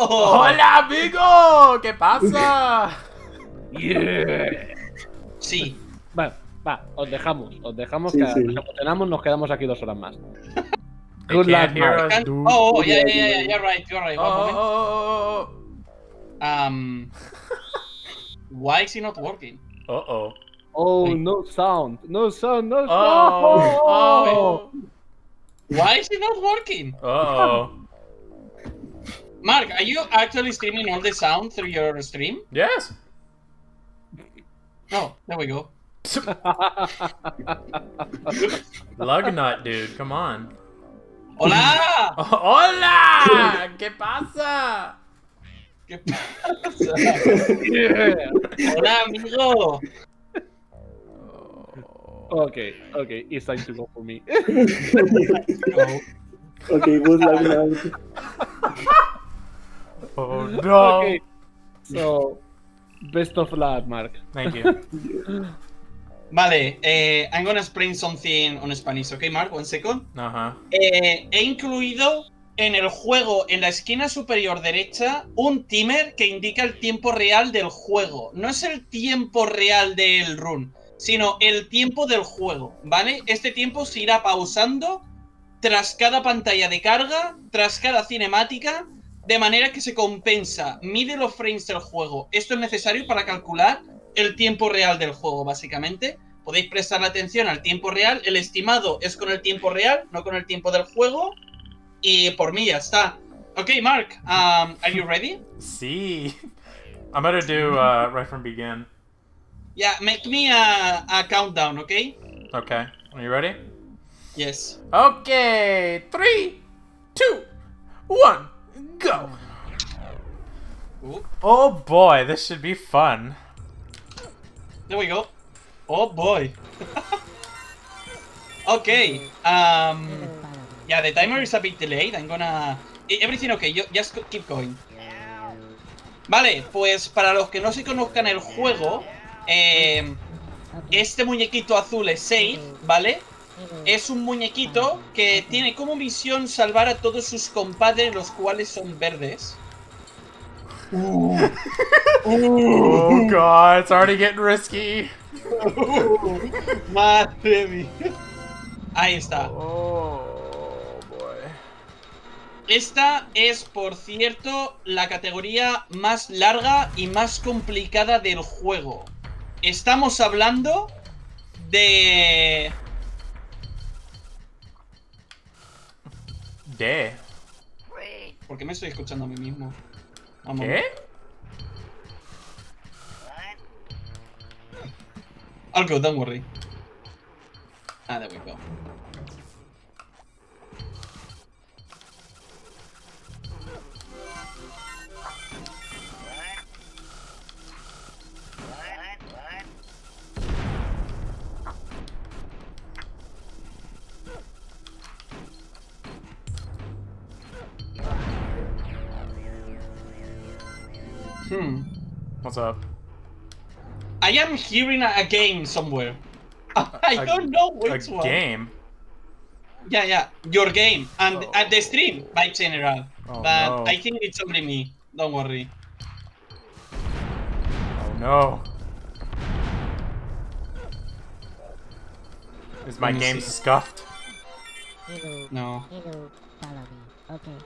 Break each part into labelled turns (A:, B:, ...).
A: ¡Hola, amigo! ¿Qué pasa?
B: Sí.
C: Va, va, os dejamos. Os dejamos
D: Sí,
C: que
D: sí.
C: nos emocionamos, nos quedamos aquí dos horas más. Good luck, Mark.
B: Oh, oh, yeah, yeah, yeah, yeah, you're right, you're right.
A: Oh, oh,
B: moment.
A: oh, oh,
B: Um, why is it not working?
A: oh. Uh-oh.
C: Oh, no sound. No sound, no sound.
A: Oh, oh,
B: Why is it not working?
A: oh.
B: Mark, are you actually streaming all the sound through your stream?
A: Yes.
B: No, there we go.
A: Lug nut, dude. Come on.
B: ¡Hola!
A: Oh, ¡Hola! ¿Qué pasa?
B: ¿Qué pasa? ¡Hola, amigo! Oh.
C: Okay, okay, it's time to go for me.
D: Ok, good luck now.
A: Oh no.
C: Okay, so best of luck, Mark.
A: Thank you.
B: Vale, eh, I'm gonna explain something on Spanish, okay, Mark? One second.
A: Huh.
B: Eh, he incluido en el juego, en la esquina superior derecha, un timer que indica el tiempo real del juego. No es el tiempo real del run, sino el tiempo del juego, ¿vale? Este tiempo se irá pausando tras cada pantalla de carga, tras cada cinemática, de manera que se compensa, mide los frames del juego. Esto es necesario para calcular el tiempo real del juego, básicamente. Podéis prestar atención al tiempo real. El estimado es con el tiempo real, no con el tiempo del juego. Y por mí ya está. Ok, Mark, um, are you ready?
A: See. I'm gonna do uh, right from begin.
B: Yeah, make me a, a countdown, okay?
A: Okay. Are you ready?
B: Yes.
A: Okay. Three, two, one, go.
B: Ooh,
A: Oh boy, this should be fun.
B: there we go. Oh boy. okay. Um. Yeah, the timer is a bit delayed. I'm gonna. e- Everything okay. You just keep going. Vale, pues para los que no se conozcan el juego, eh, este muñequito azul es Safe, ¿vale? Es un muñequito que tiene como misión salvar a todos sus compadres, los cuales son verdes.
A: Oh god, it's already getting risky.
B: Madre mía. Ahí está.
A: Oh boy.
B: Esta es, por cierto, la categoría más larga y más complicada del juego. Estamos hablando de...
A: De.
B: ¿Por qué me estoy escuchando a mí mismo? Vamos.
A: ¿Qué?
B: I'll go, don't worry. Ah, there we go.
A: What's up?
B: I am hearing a, a game somewhere. I
A: A-
B: don't know
A: A
B: which one.
A: game?
B: Yeah, yeah, your game and
A: Oh.
B: at the stream by general.
A: Oh
B: but
A: no.
B: I think it's only me. Don't worry.
A: Oh no. Is my game
B: see.
A: scuffed?
E: Hello,
B: No.
E: hello, follow me. Okay,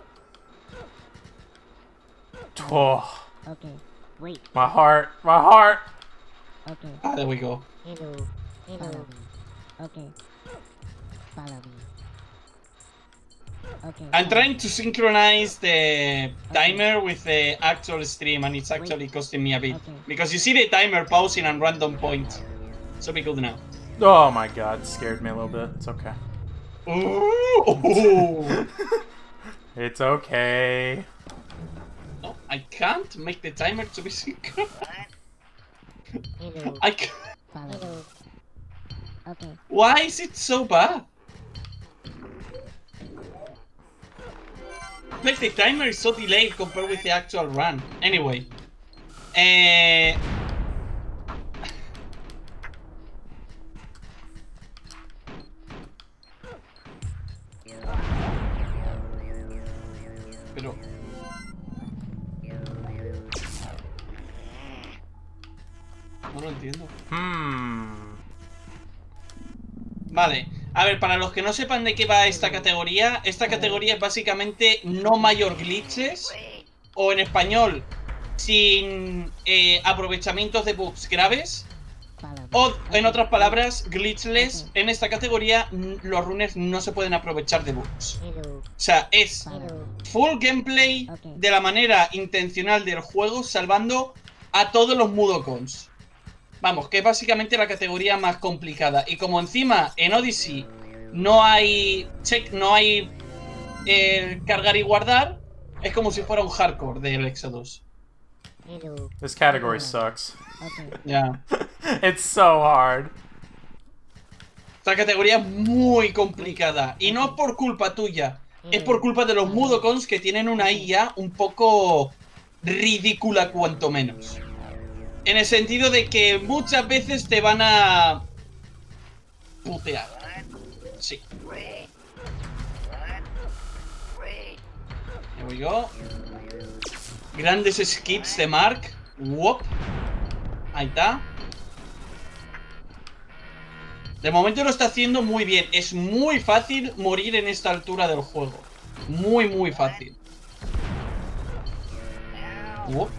A: Oh,
E: okay. Wait,
A: my heart, my heart.
E: okay.
B: Ah, there we go.
E: Hello, follow me. Okay. Follow me. Okay.
B: I'm
E: follow
B: trying to synchronize the timer with the actual stream, and it's actually costing me a bit
E: Okay.
B: because you see the timer pausing on random points. So be good now.
A: Oh my god, scared me a little bit. It's okay.
B: Ooh.
A: It's okay.
B: No, I can't make the timer to be synchronized.
E: Hello,
B: I can't.
E: follow me. Okay.
B: Why is it so bad? Like the timer is so delayed compared with the actual run. Anyway. Eh... No lo entiendo.
A: Hmm.
B: Vale. A ver, para los que no sepan de qué va esta categoría, esta categoría es básicamente no mayor glitches. O en español, sin eh, aprovechamientos de bugs graves. O, en otras palabras, glitchless. En esta categoría, los runners no se pueden aprovechar de bugs. O sea, es full gameplay de la manera intencional del juego, salvando a todos los mudocons. Vamos, que es básicamente la categoría más complicada. Y como encima en Odyssey no hay check, no hay eh, cargar y guardar, es como si fuera un hardcore del Exodus.
A: This category sucks.
E: Okay.
B: Ya.
A: It's so hard.
B: Esta categoría es muy complicada. Y no es por culpa tuya. Es por culpa de los mudocons que tienen una IA un poco ridícula cuanto menos. En el sentido de que muchas veces te van a putear. Sí. Here we go. Grandes skips de Mark. Wop. Ahí está. De momento lo está haciendo muy bien. Es muy fácil morir en esta altura del juego. Muy, muy fácil. Wop.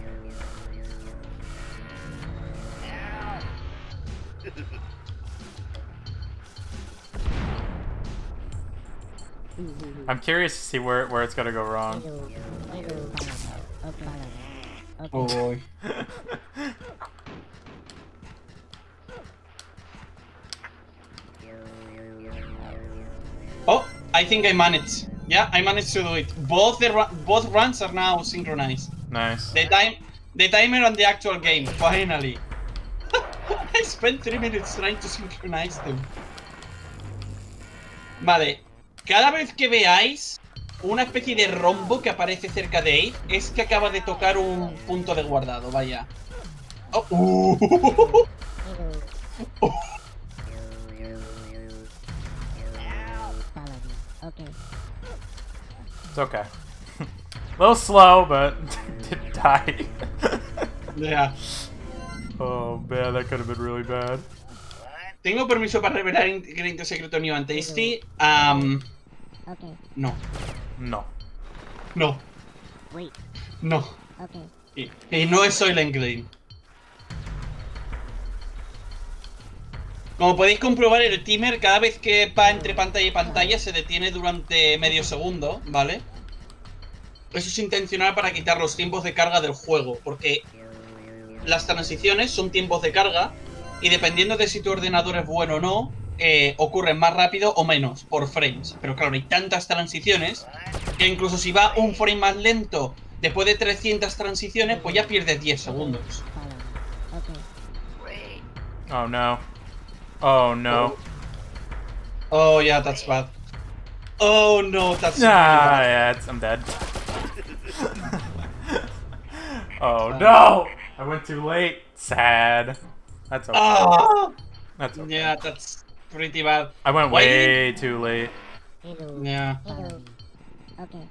A: I'm curious to see where where it's gonna go wrong.
E: Hello. Hello. Follow me. Okay. Follow me. Okay.
B: Uy. Oh, I think I managed. Yeah, I managed to do it. Both the both runs are now synchronized.
A: nice.
B: The time, the timer on the actual game. Finally. I spent three minutes trying to synchronize them. Vale. Cada vez que veáis una especie de rombo que aparece cerca de Abe, es que acaba de tocar un punto de guardado, vaya. Oh, uh.
A: It's okay. A little slow, but didn't die.
B: Ya.
A: oh man, that could have been really bad.
B: Tengo permiso para revelar ingrediente secreto New and Tasty. Am,
E: Okay.
B: no,
A: No.
B: no,
E: Wait.
B: no.
E: Okay.
B: Y, y no es Soylent Green. Como podéis comprobar, el timer cada vez que va entre pantalla y pantalla se detiene durante medio segundo, ¿vale? Eso es intencional para quitar los tiempos de carga del juego, porque las transiciones son tiempos de carga y dependiendo de si tu ordenador es bueno o no, eh, ocurren más rápido o menos por frames. Pero claro, hay tantas transiciones que incluso si va un frame más lento después de 300 transiciones, pues ya pierdes 10 segundos.
A: Oh no. Oh no.
B: Oh, yeah, that's bad. Oh no, that's
A: Nah,
B: bad.
A: yeah, it's, I'm dead. oh no! I went too late. Sad. That's okay.
B: Ah,
A: That's okay.
B: yeah, that's pretty bad.
A: I went
B: Why
A: way too late.
B: Yeah.
E: Hello. Okay.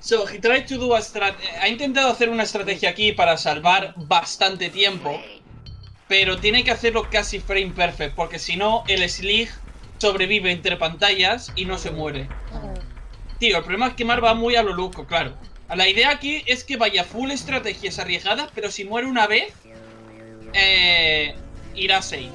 B: So, he tried to do a strat ha intentado hacer una estrategia aquí para salvar bastante tiempo, pero tiene que hacerlo casi frame perfect, porque si no, el Slig sobrevive entre pantallas y no se muere.
E: Hello.
B: Tío, el problema es que Mar va muy a lo loco, claro. La idea aquí es que vaya full estrategias arriesgadas, pero si muere una vez, eh, irá safe.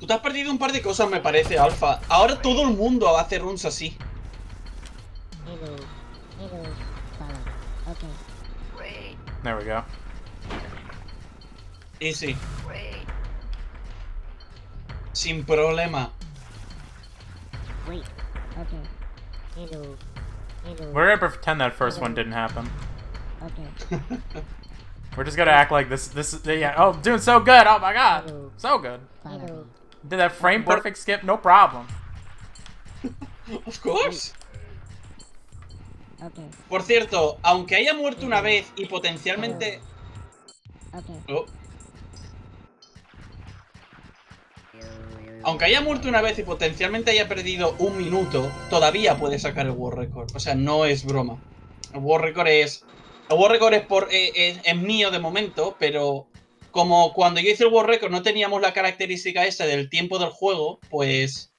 B: Tú te has perdido un par de cosas, me parece, Alfa. Ahora todo el mundo hace runs así.
E: Hello. Hello. Follow me. Okay.
A: There we go.
B: Easy. Sin problema.
E: Wait. Okay. Hello. Hello.
A: We're gonna pretend that first one didn't happen.
E: Okay.
A: We're just gonna act like this. This is yeah. Oh, doing so good. Oh my god, so good. Did that frame perfect skip? No problem.
B: Of course.
E: Okay.
B: Por cierto, aunque haya muerto una vez y potencialmente...
E: Okay.
B: Oh. Aunque haya muerto una vez y potencialmente haya perdido un minuto, todavía puede sacar el World Record. O sea, no es broma. El World Record es. El World Record es, por, eh, es, es mío de momento, pero como cuando yo hice el World Record no teníamos la característica esta del tiempo del juego, pues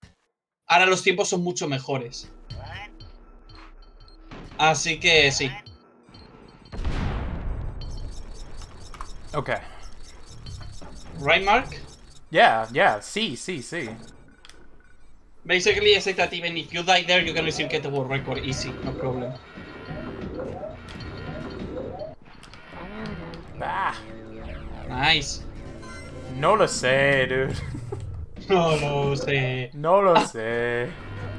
B: ahora los tiempos son mucho mejores. Así que sí.
A: Okay.
B: Right, Mark?
A: Yeah, yeah. See, see, see.
B: Basically, it's like that even if you die there, you can still get the world record easy, no problem.
A: Ah,
B: Nice.
A: no lo sé, dude.
B: No lo sé.
A: No lo ah. sé.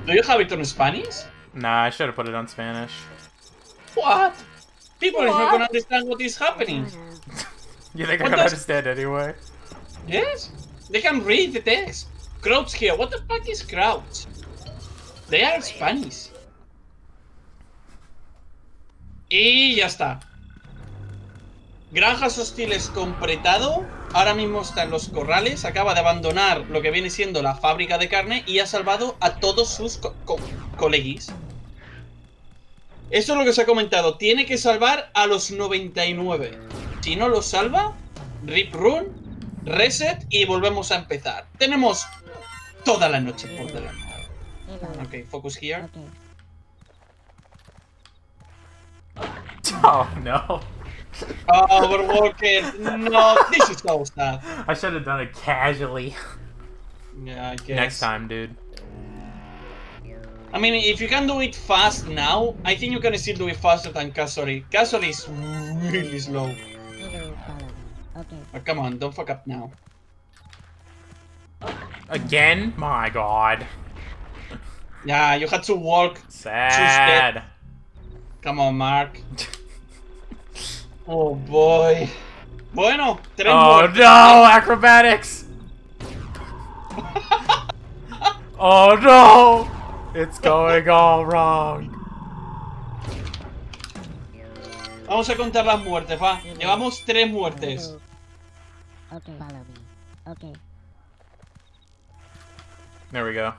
B: Do you have it on Spanish?
A: Nah, I should have put it on Spanish.
B: What? People are not gonna understand what is happening.
A: Oh, you think
B: What
A: I
B: does-
A: understand anyway?
B: Yes? They can read the text. Crouch here. What the fuck is crouch? They are Spanish. Y ya está. Granjas hostiles completado. Ahora mismo está en los corrales. Acaba de abandonar lo que viene siendo la fábrica de carne y ha salvado a todos sus co- co- coleguis. Eso es lo que se ha comentado. Tiene que salvar a los 99. Si no los salva, Rip Run, Reset y volvemos a empezar. Tenemos toda la noche por delante. Ok, focus here.
A: Oh no.
B: Oh, we're walking. No, this is so sad.
A: I should have done it casually.
B: Yeah, I guess.
A: Next time, dude.
B: I mean, if you can do it fast now, I think you can still do it faster than Casori. Casori is really slow.
E: Okay.
B: But come on, don't fuck up now.
A: Again? My god.
B: Yeah, you had to walk.
A: Sad.
B: Come on, Mark. Oh boy. Bueno, tres
A: Oh
B: muertes.
A: no, acrobatics! oh no! It's going all wrong.
B: Vamos a contar las muertes, va. Llevamos tres muertes.
E: Okay. Follow me. Okay.
A: There we go.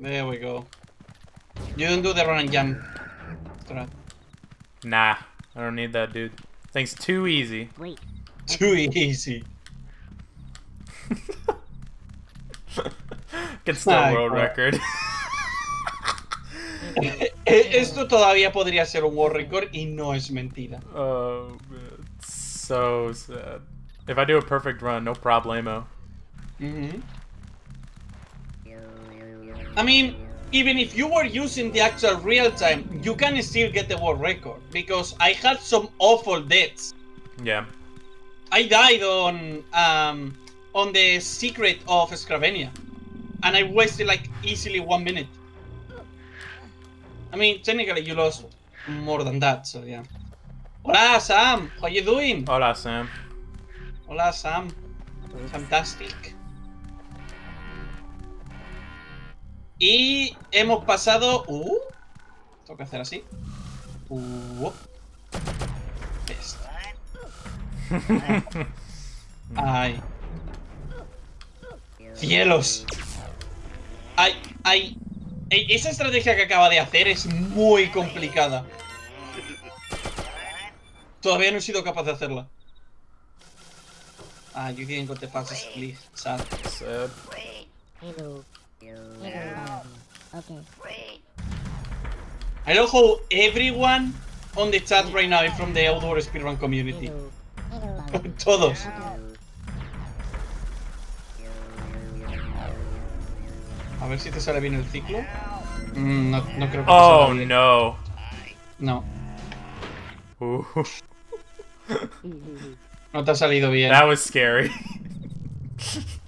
B: There we go. You don't do the run and jump. Strat.
A: Nah, I don't need that, dude. Thing's too easy.
E: Wait.
B: Too easy.
A: Can still
B: Ay,
A: world
B: God.
A: record.
B: Esto todavía podría ser un world record y no es mentira.
A: oh, man, so sad. If I do a perfect run, no problemo.
B: Mhm. I mean, even if you were using the actual real time, you can still get the world record because I had some awful deaths.
A: Yeah.
B: I died on um on the secret of Scravenia, and I wasted like easily one minute. I mean, technically you lost more than that, so yeah. Hola Sam, how you doing?
A: Hola, Sam.
B: Hola Sam, fantastic. Y hemos pasado. Uh, tengo que hacer así. Uh. Ay. Cielos. Ay, ay. Ey, Esa estrategia que acaba de hacer es muy complicada. Todavía no he sido capaz de hacerla. Ah, you didn't got the fastest split. Sad.
A: Sad.
E: Hello. Okay.
B: I love how everyone on the chat right now is from the outdoor speedrun community. Todos. A ver si te sale bien el ciclo. Mm, no, no creo que te
A: Oh
B: salga bien.
A: no.
B: No, no te ha salido bien.
A: that was scary.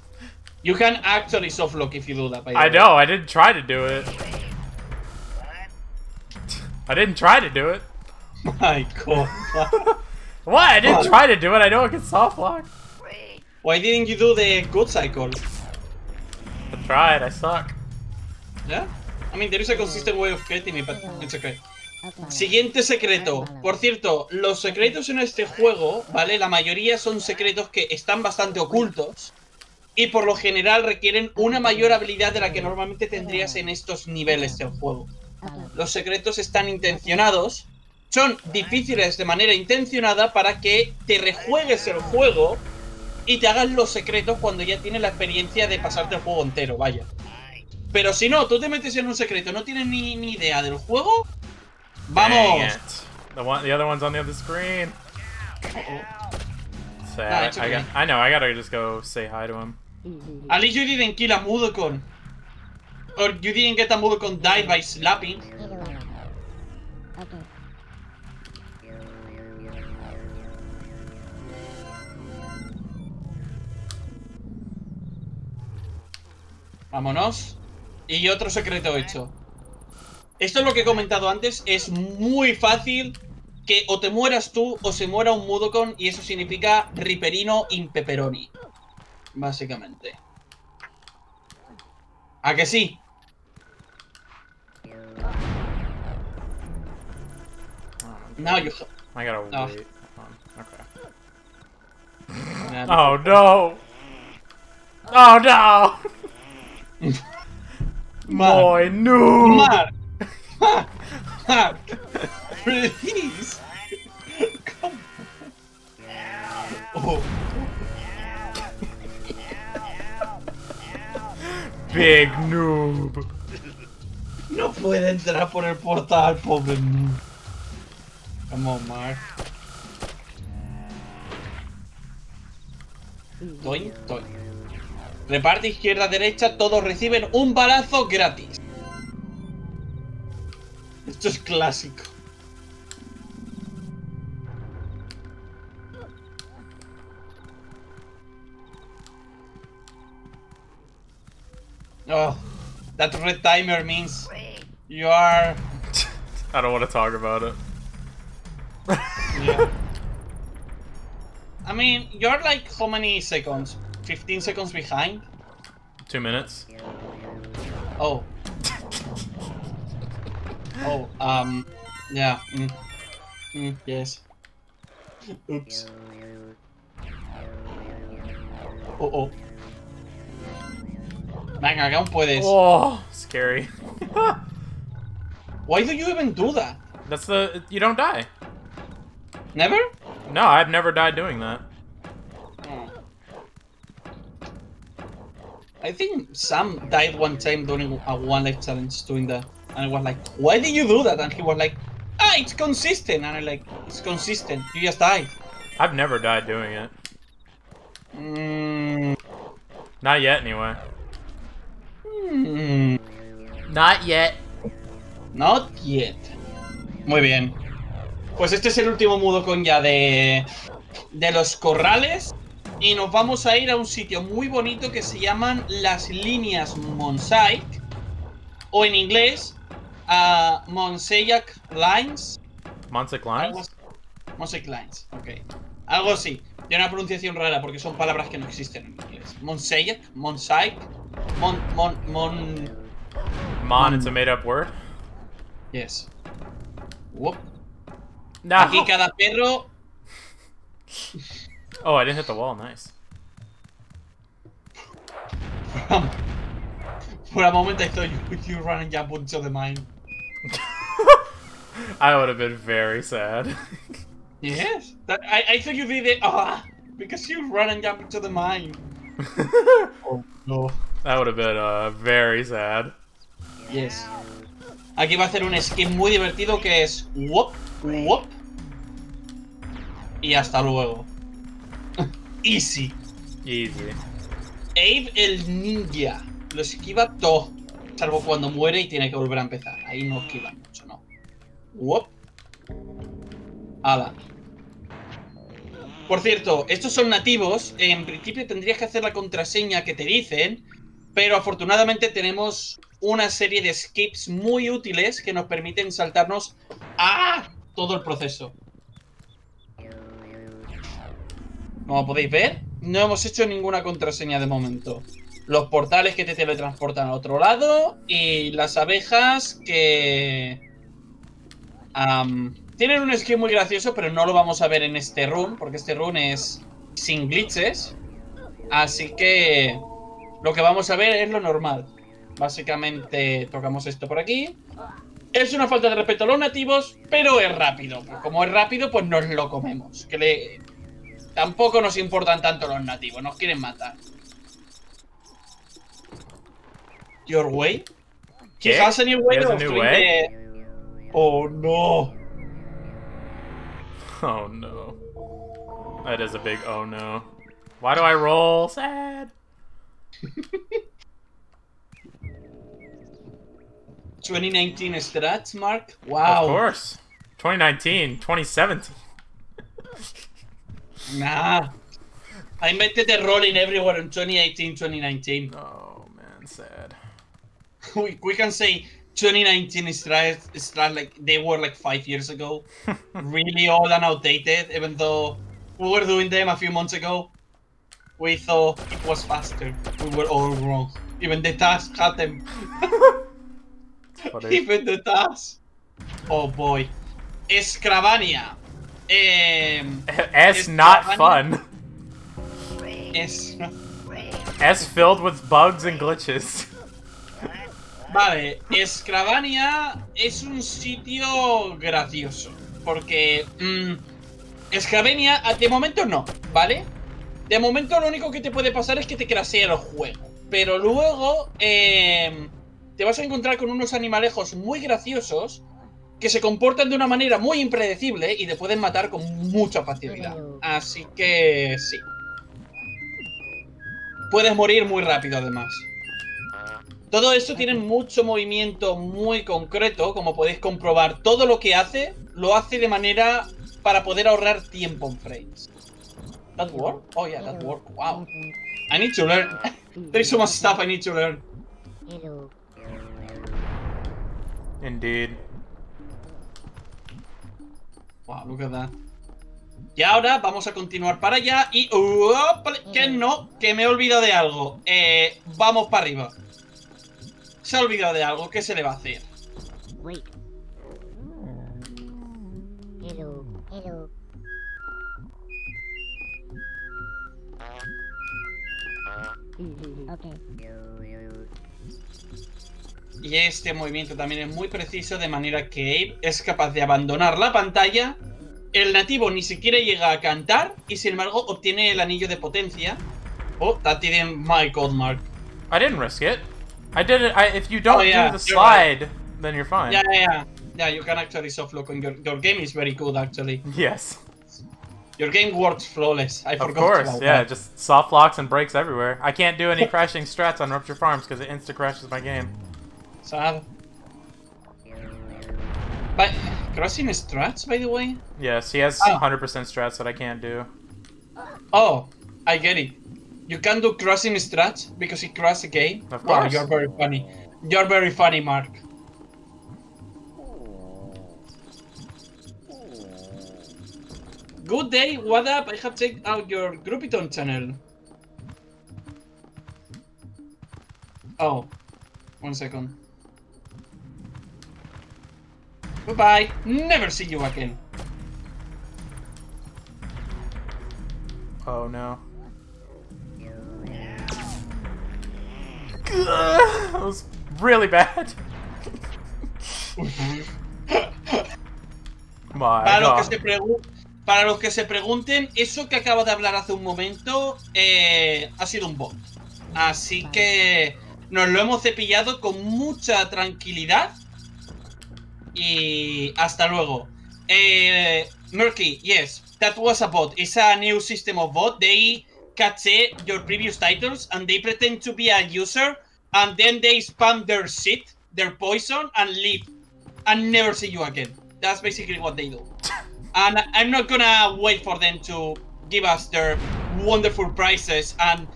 B: You can actually softlock if you do that.
A: I know, I didn't try to do it. I didn't try to do it.
B: My god.
A: What? I didn't try to do it. I know it can soft lock.
B: Why didn't you do the good cycle?
A: I tried. I suck.
B: Yeah? I mean, there is a consistent way of getting it, but it's. Okay. Siguiente secreto. Por cierto, los secretos en este juego, ¿vale? La mayoría son secretos que están bastante ocultos. Y por lo general requieren una mayor habilidad de la que normalmente tendrías en estos niveles del juego. los secretos están intencionados, son difíciles de manera intencionada para que te rejuegues el juego y te hagas los secretos cuando ya tienes la experiencia de pasarte el juego entero, vaya. Pero si no, tú te metes en un secreto, no tienes ni, ni idea del juego, vamos.
A: The one, the other one's on the other screen. Say,
B: Nah,
A: I,
B: it's
A: I,
B: okay.
A: got, I know. I gotta just go say hi to him.
B: At least you didn't kill a Mudokon. Or you didn't get a Mudokon died by slapping.
E: Okay.
B: Vámonos. Y otro secreto hecho. Esto es lo que he comentado antes. Es muy fácil que o te mueras tú o se muera un Mudokon y eso significa Riperino in pepperoni. Básicamente. ¿A que sí?
A: Oh,
B: Now you...
A: I gotta
B: Oh.
A: wait. On. Okay. Oh no! Oh no!
B: Mark.
A: Boy, no!
B: Mark. Mark. Mark. Please. Come on. Oh.
A: Big noob.
B: No puede entrar por el portal, pobre noob. Come on, Mark. Toin, toin. Reparte izquierda, derecha, todos reciben un balazo gratis. Esto es clásico. Oh, that red timer means you are.
A: I don't want to talk about it.
B: Yeah. I mean, you're like how many seconds? 15 seconds behind?
A: Two minutes.
B: Oh. Oh, um, yeah. Mm. Mm, yes. Oops. Oh, oh. Venga, que aún puedes.
A: Oh, scary.
B: Why do you even do that?
A: That's the. You don't die.
B: Never?
A: No, I've never died doing that.
B: Oh. I think Sam died one time during a one life challenge doing that. And I was like, why did you do that? And he was like, ah, it's consistent. And I'm like, it's consistent. You just died.
A: I've never died doing it.
B: Mm,
A: Not yet, anyway.
B: Mm,
A: Not yet.
B: not yet. Muy bien. Pues este es el último mudo con ya de, de los corrales. Y nos vamos a ir a un sitio muy bonito que se llaman las líneas Monsaic. O en inglés, a Monseic Lines.
A: Monsic
B: Algo
A: Lines?
B: Mosaic Lines, ok. Algo así. Tiene una pronunciación rara porque son palabras que no existen en inglés. Monseic, Monsaic, Mon, Mon, Mon.
A: Mon, it's a made up word.
B: Yes. Whoop.
A: No.
B: Aquí cada perro.
A: Oh, I didn't hit the wall. Nice.
B: For a moment I thought you, you run and jump into the mine.
A: I would have been very sad.
B: Yes. That, I, I thought you did it. Ah, because you run and jump into the mine. Oh no.
A: That would have been uh, very sad.
B: Yes. Aquí va a hacer un skin muy divertido que es whoop, whoop. Y hasta luego. Easy.
A: Easy.
B: Abe el ninja. Lo esquiva todo. Salvo cuando muere y tiene que volver a empezar. Ahí no esquiva mucho, ¿no? Whoop. Ala. Por cierto, estos son nativos. En principio tendrías que hacer la contraseña que te dicen. Pero afortunadamente tenemos una serie de skips muy útiles que nos permiten saltarnos a todo el proceso. Como podéis ver, no hemos hecho ninguna contraseña de momento. Los portales que te teletransportan a otro lado y las abejas que... tienen un skin muy gracioso, pero no lo vamos a ver en este run, porque este run es sin glitches. Así que lo que vamos a ver es lo normal. Básicamente tocamos esto por aquí. Es una falta de respeto a los nativos, pero es rápido. Pues como es rápido, pues nos lo comemos. Que le... Tampoco nos importan tanto los nativos, nos quieren matar. Your way?
A: ¿Qué?
B: He has a new way
A: a new way?
B: Oh no.
A: Oh no. That is a big oh no. Why do I roll sad?
B: 2019 strats, Mark? Wow.
A: Of course. 2019, 2017.
B: Nah. I invented the rolling everywhere in 2018, 2019.
A: Oh man, sad.
B: we, we can say 2019 strats, strats like they were like five years ago. really old and outdated, even though we were doing them a few months ago. We thought it was faster. We were all wrong. Even the task had them. Even the task. Oh boy. Escravania. Um,
A: S
B: It's
A: not
B: fun. es...
A: S filled with bugs and glitches.
B: Vale, Escravania es un sitio gracioso. Porque. mm, Escravenia, ah, de momento no, ¿vale? De momento lo único que te puede pasar es que te crasee el juego. Pero luego. eh, te vas a encontrar con unos animalejos muy graciosos. Que se comportan de una manera muy impredecible y te pueden matar con mucha facilidad. Así que. sí. Puedes morir muy rápido, además. Todo esto tiene mucho movimiento muy concreto, como podéis comprobar. Todo lo que hace, lo hace de manera para poder ahorrar tiempo en frames. That work? Oh yeah, that work. Wow. I need to learn. There's so much stuff I need to learn.
E: Hello.
A: Indeed.
B: Wow, look at that. Y ahora vamos a continuar para allá y... Que no, que me he olvidado de algo. Eh, vamos para arriba. Se ha olvidado de algo, ¿qué se le va a hacer? Y este movimiento también es muy preciso, de manera que Abe es capaz de abandonar la pantalla. El nativo ni siquiera llega a cantar y sin embargo obtiene el anillo de potencia. Oh, that didn't my god mark.
A: I didn't risk it. I did it. I, if you don't
B: Oh, yeah,
A: do the
B: right.
A: slide, then you're fine.
B: Yeah, yeah, yeah. Yeah, you can actually soft lock on your, your game is very good actually.
A: Yes.
B: Your game works flawless. I forgot.
A: Of
B: course.
A: Yeah.
B: that.
A: Just soft locks and breaks everywhere. I can't do any crashing strats on Rupture Farms because it insta crashes my game.
B: Sad. But crossing strats by the way?
A: Yes, he has ah.
B: Oh.
A: 100% strats that I can't do.
B: Oh, I get it. You can't do crossing strats because he crashed the game.
A: Of
B: Wow,
A: course.
B: you're very funny. You're very funny, Mark. Good day, what up? I have checked out your Groupiton channel. Oh, one second. Goodbye. Never see you again.
A: Oh no. That was really bad. My
B: Para los, que
A: God.
B: Para los que se pregunten, eso que acabo de hablar hace un momento eh, ha sido un bot. Así que nos lo hemos cepillado con mucha tranquilidad. Y hasta luego. Eh, Murky, yes, that was a bot. It's a new system of bot. They cache your previous titles and they pretend to be a user and then they spam their shit, their poison, and leave and never see you again. That's basically what they do. And I'm not gonna wait for them to give us their wonderful prices and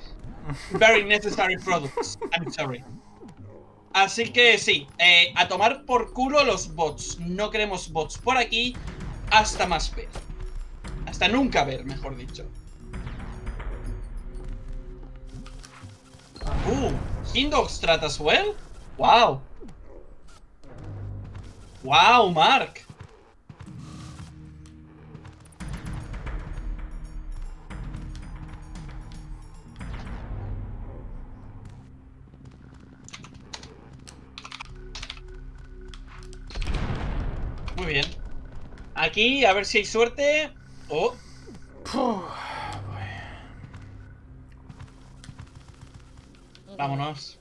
B: very necessary products. I'm sorry. Así que sí, eh, a tomar por culo los bots. No queremos bots por aquí hasta más ver. Hasta nunca ver, mejor dicho. Uh, Hindog Strat as well? Wow. Wow, Mark. Aquí, a ver si hay suerte. Oh, vámonos.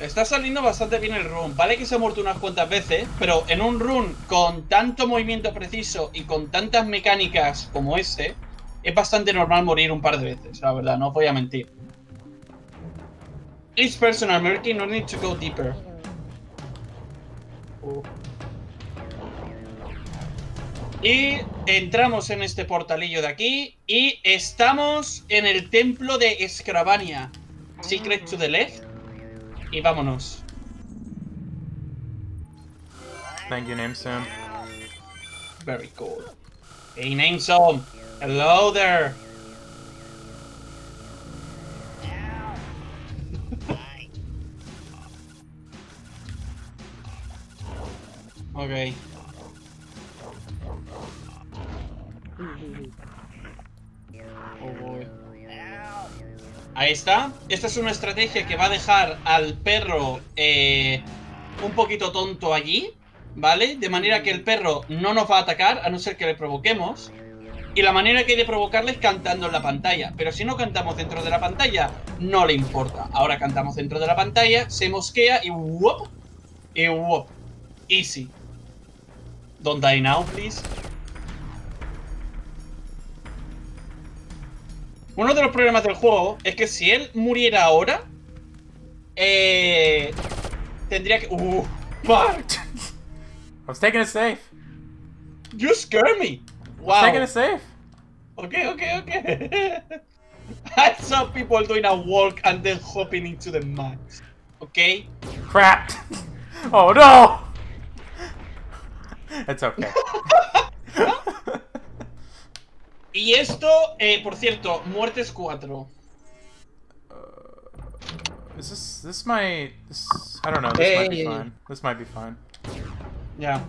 B: Está saliendo bastante bien el run. Vale que se ha muerto unas cuantas veces, pero en un run con tanto movimiento preciso y con tantas mecánicas como este, es bastante normal morir un par de veces, la verdad, no os voy a mentir. Each personal mercy no need to go deeper. Y entramos en este portalillo de aquí y estamos en el templo de Scravania. Secret to the left. Y vámonos.
A: Thank you, name Sim.
B: Very cool. Hey, Namesom. Hello there. Ok. Ahí está. Esta es una estrategia que va a dejar al perro eh, un poquito tonto allí, ¿vale? De manera que el perro no nos va a atacar, a no ser que le provoquemos. Y la manera que hay de provocarle es cantando en la pantalla. Pero si no cantamos dentro de la pantalla, no le importa. Ahora cantamos dentro de la pantalla, se mosquea y ¡wop! Y ¡wop! Easy. Don't die now, please. Uno de los problemas del juego es que si él muriera ahora, eh, tendría que... Uh, fuck.
A: I was taking it safe.
B: You scare me.
A: I was
B: Wow.
A: taking it safe.
B: Okay, okay, okay. I saw people doing a walk and then hopping into the max. Okay?
A: Crap. oh no. It's okay.
B: Y esto, eh, por cierto, muertes 4.
A: Is this this might this I don't know, this might be
B: Hey.
A: fine. This might be fine.
B: Ya.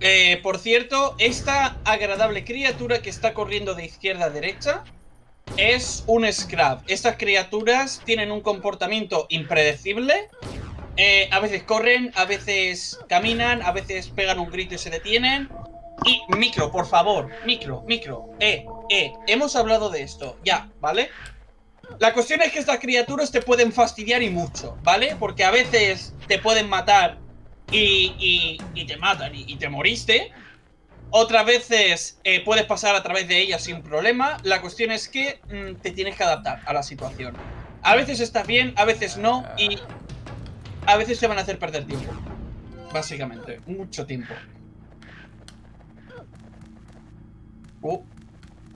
B: Eh, por cierto, esta agradable criatura que está corriendo de izquierda a derecha es un Scrap. Estas criaturas tienen un comportamiento impredecible. Eh, a veces corren, a veces caminan, a veces pegan un grito y se detienen. Y micro, por favor, micro, micro. Eh, eh, hemos hablado de esto, ya, ¿vale? La cuestión es que estas criaturas te pueden fastidiar y mucho, ¿vale? Porque a veces te pueden matar y, y- te matan y, y te moriste. Otras veces eh, puedes pasar a través de ellas sin problema. La cuestión es que mm, te tienes que adaptar a la situación. A veces estás bien, a veces no y a veces te van a hacer perder tiempo. Básicamente, mucho tiempo. Uh.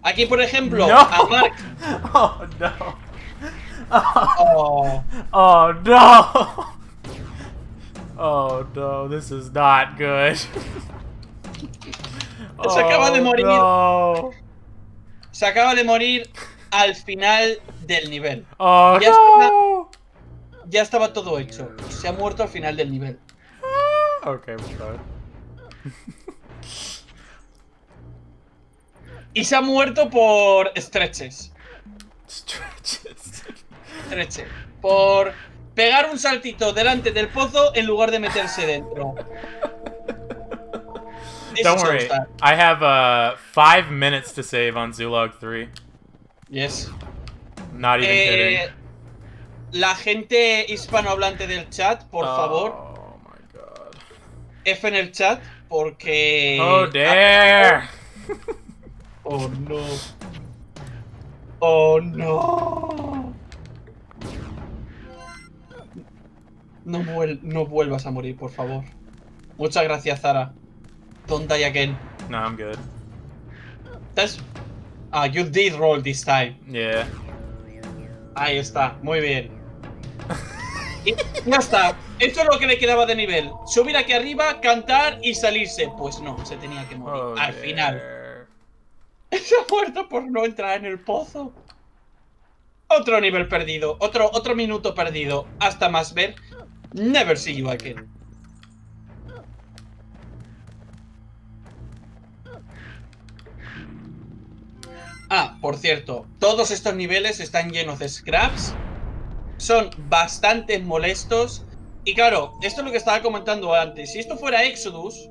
B: Aquí, por ejemplo,
A: No.
B: a Mark.
A: Oh no. Oh,
B: Oh,
A: no. Oh no, this is not good.
B: Se acaba de
A: Oh,
B: morir.
A: No.
B: se acaba de morir al final del nivel.
A: Oh
B: Ya
A: no.
B: Ya estaba todo hecho. Se ha muerto al final del nivel.
A: Okay, we're fine.
B: Y se ha muerto por stretches.
A: Stretches.
B: Stretches. Por pegar un saltito delante del pozo en lugar de meterse dentro.
A: Don't worry. I have uh five minutes to save on Zulog 3.
B: Yes.
A: Not even
B: Eh,
A: kidding.
B: La gente hispanohablante del chat, por favor,
A: Oh my god.
B: F en el chat, porque...
A: Oh dare!
B: Oh no. Oh no. No, vuel- no vuelvas a morir, por favor. Muchas gracias, Zara. Don't die again.
A: no, I'm good.
B: That's... Ah, you did roll this time.
A: Yeah.
B: Ahí está, muy bien. Y ya está. Esto es lo que le quedaba de nivel. Subir aquí arriba, cantar y salirse. Pues no, se tenía que morir. Al final. Se ha muerto por no entrar en el pozo. Otro nivel perdido. Otro, otro minuto perdido. Hasta más ver. Never see you again. Ah, por cierto. Todos estos niveles están llenos de scraps. Son bastante molestos. Y claro, esto es lo que estaba comentando antes. Si esto fuera Exodus,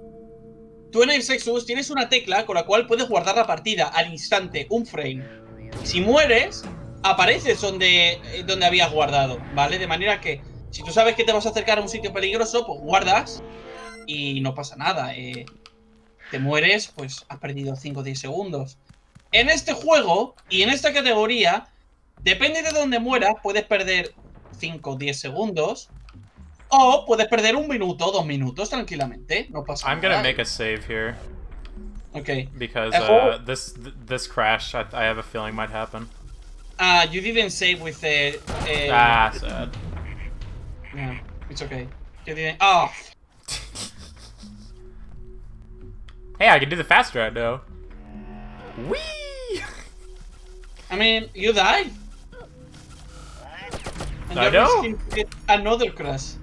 B: tú en Exodus tienes una tecla con la cual puedes guardar la partida al instante, un frame. Si mueres, apareces donde, eh, donde habías guardado, ¿vale? De manera que si tú sabes que te vas a acercar a un sitio peligroso, pues guardas y no pasa nada. eh, te mueres, pues has perdido 5 o 10 segundos. En este juego y en esta categoría, depende de dónde mueras, puedes perder 5 o 10 segundos. O puedes perder un minuto dos minutos tranquilamente. No pasa
A: I'm
B: nada.
A: gonna make a save here
B: Ok.
A: because
B: Uh,
A: uh, this this crash I, I have a feeling might happen.
B: Ah, you didn't save with the. eh,
A: Ah, sad.
B: yeah, it's okay. You didn't. Oh,
A: Hey, I can do the fast ride though. Whee!
B: I mean, you died. And
A: I know.
B: risking to get another crash.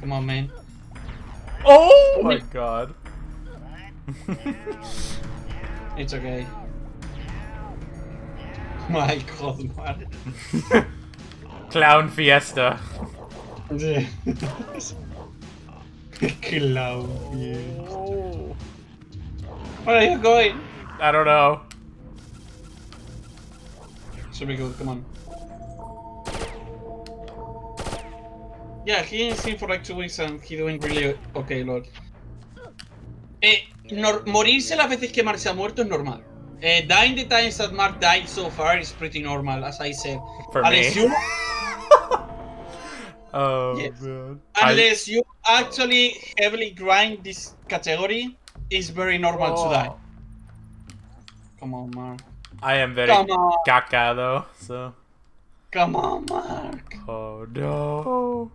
B: Come on, man.
A: Oh, oh my god.
B: It's okay. My god, man.
A: Clown fiesta.
B: Clown. Where are you going?
A: I don't know.
B: Should be good, come on. Yeah, he is in for like two weeks and he doing really okay, Lord. Eh, nor- morirse las veces que Mark se ha muerto es normal. Eh, dying the times that Mark died so far is pretty normal, as I said.
A: For
B: unless
A: me.
B: you,
A: Oh
B: Yes.
A: man. I-
B: unless you actually heavily grind this category, it's very normal to die.
A: Oh.
B: Come on, Mark.
A: I am very caca though, so.
B: come on, Mark.
A: Oh no.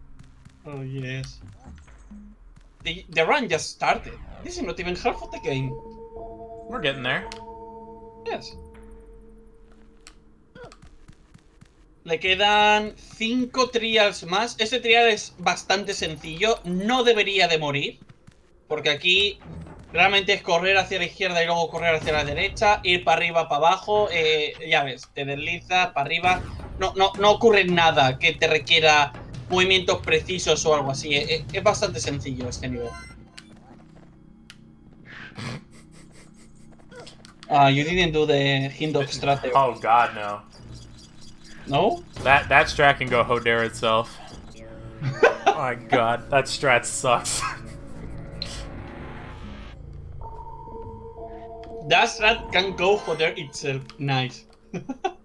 B: Oh yes. The, the run just started. This is not even half of the game.
A: We're getting there.
B: Yes. Le quedan 5 trials más. Este trial es bastante sencillo. No debería de morir. Porque aquí realmente es correr hacia la izquierda y luego correr hacia la derecha. Ir para arriba, para abajo. eh, ya ves, te deslizas para arriba. No, no, no ocurre nada que te requiera movimientos precisos o algo así. Es, es bastante sencillo este nivel. Ah, you didn't do the Hindok strategy.
A: Oh god no.
B: No?
A: That that strat can go Hodera itself. oh my god, that strat sucks.
B: That strat can go for there itself. Nice.
A: that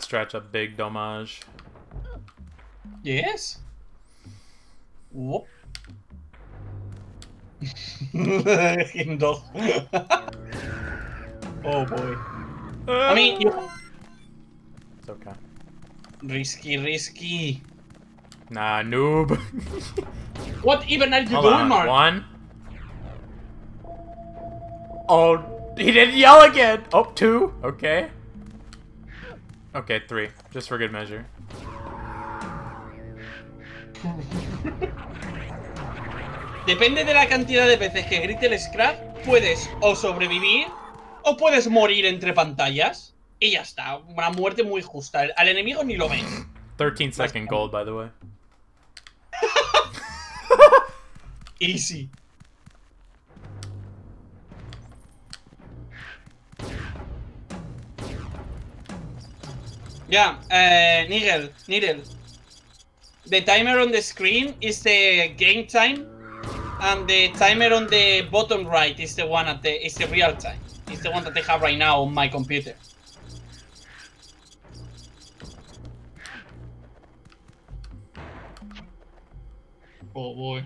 A: strat's a big domage.
B: Yes. Whoop. Hindok. oh boy. Uh, I mean, you...
A: it's okay.
B: risky, risky.
A: Nah, noob.
B: What even are you
A: Hold
B: doing,
A: on.
B: Mark?
A: One. Oh, he didn't yell again. Oh, two. Okay. Okay, three. Just for good measure.
B: Depende de la cantidad de veces que grite el scrap, puedes o sobrevivir o puedes morir entre pantallas. Y ya está, una muerte muy justa. Al enemigo ni lo ves.
A: 13 second gold, by the way.
B: Easy. Yeah, uh, Nigel, Nigel. The timer on the screen is the game time, and the timer on the bottom right is the one at the is the real time. It's the one that I have right now on my computer. Oh boy.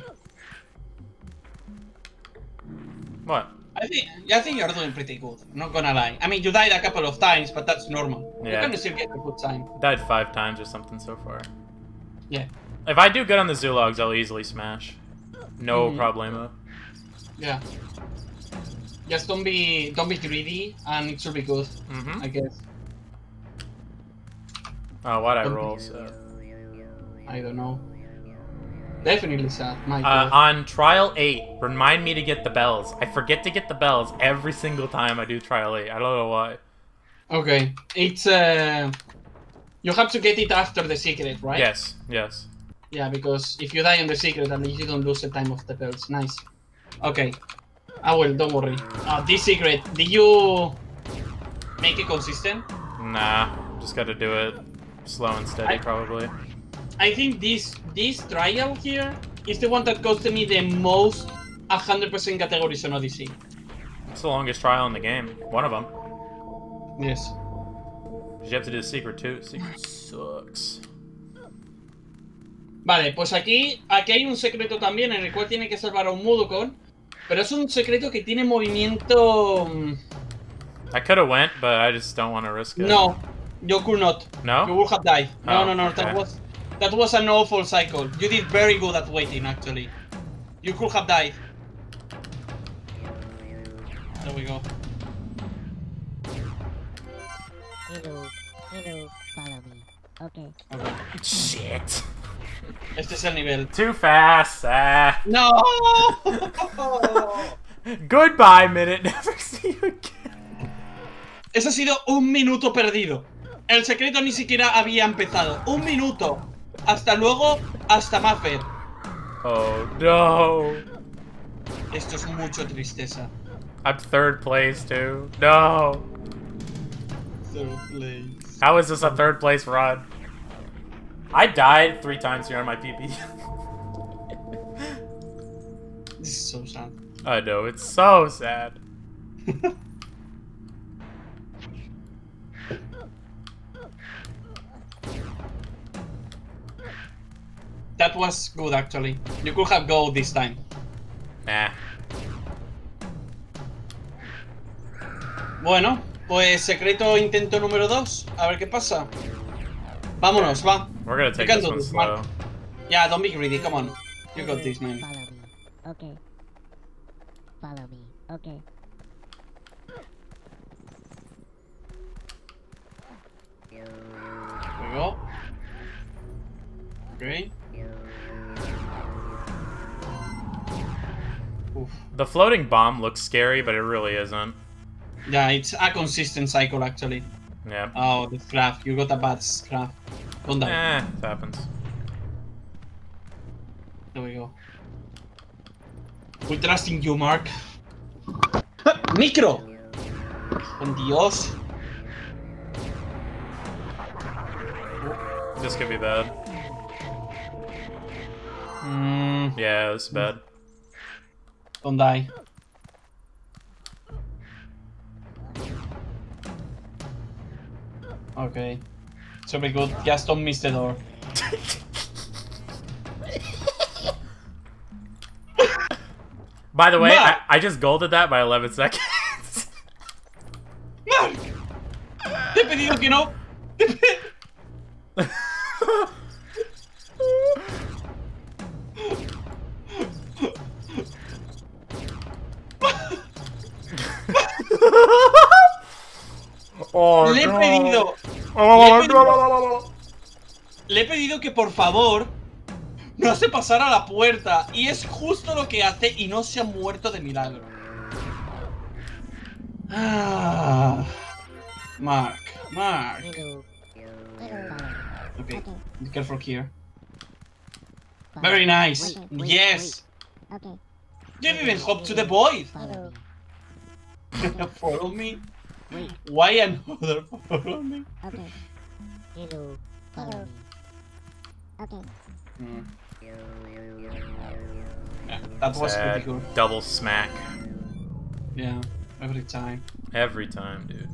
A: What?
B: I think I think you're doing pretty good. Not gonna lie. I mean, you died a couple of times, but that's normal.
A: Yeah.
B: You can still get a good time.
A: Died five times or something so far.
B: Yeah.
A: If I do good on the Zoologs, I'll easily smash. No
B: Mhm.
A: problemo.
B: Yeah. Just don't be don't be greedy, and it should be good.
A: Mm-hmm.
B: I guess.
A: Oh, why'd I
B: Don't-
A: roll? So.
B: I don't know. Definitely sad. My
A: Uh,
B: God.
A: on trial 8, remind me to get the bells. I forget to get the bells every single time I do trial 8. I don't know why.
B: Okay. It's uh, You have to get it after the secret, right?
A: Yes, yes.
B: Yeah, because if you die on the secret, at least you don't lose the time of the bells. Nice. Okay. I will, don't worry. Uh, this secret, did you make it consistent?
A: Nah, just gotta do it slow and steady,
B: I-
A: probably.
B: I think this this trial here is the one that cost me the most 100% categories on Odyssey.
A: It's the longest trial in the game. One of them.
B: Yes.
A: You have to do the secret too. Secret sucks.
B: Vale, pues aquí, aquí hay un secreto también en el cual tiene que salvar a un Mudokon. Pero es un secreto que tiene movimiento... mm,
A: I could have went, but I just don't want to risk it.
B: No, you could not. You
A: No?
B: would have died. No,
A: Oh,
B: no, no. That
A: okay.
B: was that was an awful cycle. You did very good at waiting, actually. You could have died. There we go.
E: Hello, hello, follow me. Okay.
B: Okay.
A: Shit.
B: Este es el nivel.
A: Too fast. Ah.
B: ¡No!
A: Goodbye, minute. Never see you again.
B: Ese ha sido un minuto perdido. El secreto ni siquiera había empezado. Un minuto. Hasta luego, hasta Maffer.
A: Oh no.
B: Esto es mucho tristeza.
A: I'm third place too. No.
B: Third place.
A: How is this a third place run? I died three times here on my PP.
B: This is so sad.
A: I know, it's so sad.
B: That was good, actually. You could have gold this time.
A: Nah.
B: Bueno, pues secreto intento número 2. A ver qué pasa. Vámonos, va.
A: We're gonna take this
B: do
A: one
B: this,
A: slow.
B: Yeah, don't be greedy, come on. You got this, man.
E: Follow me. Okay. Follow me. Okay.
B: There we go. Okay. Oof.
A: The floating bomb looks scary, but it really isn't.
B: Yeah, it's a consistent cycle, actually.
A: Yeah.
B: Oh, the craft. You got a bad craft. Don't die.
A: Eh, it happens.
B: There we go. We're trusting you, Mark. ¡Micro! ¡Con Dios!
A: This could be bad.
B: Mm,
A: Yeah, this is bad.
B: don't die. Okay. So we good. Gaston missed the door.
A: by the way, I, I, just golded that by 11 seconds.
B: Mark! Tippity look, you know?
A: oh,
B: Lippity
A: no.
B: Le he pedido- Le he pedido que por favor no se pasara la puerta. Y es justo lo que hace y no se ha muerto de milagro. Ah. Mark, Mark. Okay, be careful here. Very nice. Yes. You even hop to the void.
E: Follow me. Wait.
B: Why another follow me?
E: Okay. Hello. Follow me. Okay.
B: Hmm. Yeah, that was
A: Sad.
B: pretty good.
A: Double smack.
B: Yeah, every time.
A: Every time, dude.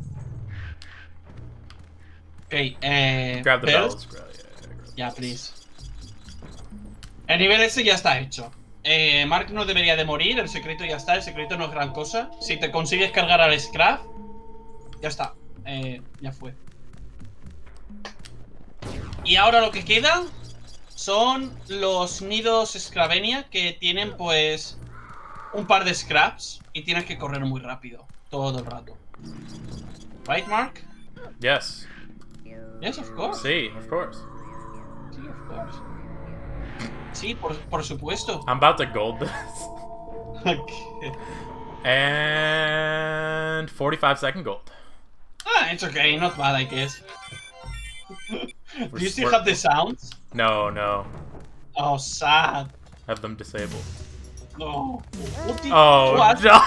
B: Okay, eh.
A: Grab the
B: bells.
A: bells. Yeah, yeah,
B: Ya,
A: bells.
B: please. El nivel este ya está hecho. Eh, Mark no debería de morir, el secreto ya está, el secreto no es gran cosa. Si te consigues cargar al Scrap, ya está. Eh, ya fue. Y ahora lo que queda son los nidos Scravenia que tienen pues un par de scraps y tienes que correr muy rápido todo el rato. Right, Mark?
A: Yes.
B: Yes, of course.
A: See, of course.
B: Sí, of course. Sí, por, por supuesto.
A: I'm about to gold this.
B: Okay.
A: And 45 second gold.
B: Ah, it's okay, not bad, I guess. Do you still have the sounds?
A: No, no.
B: Oh, sad.
A: Have them disabled.
B: No.
A: Oh no!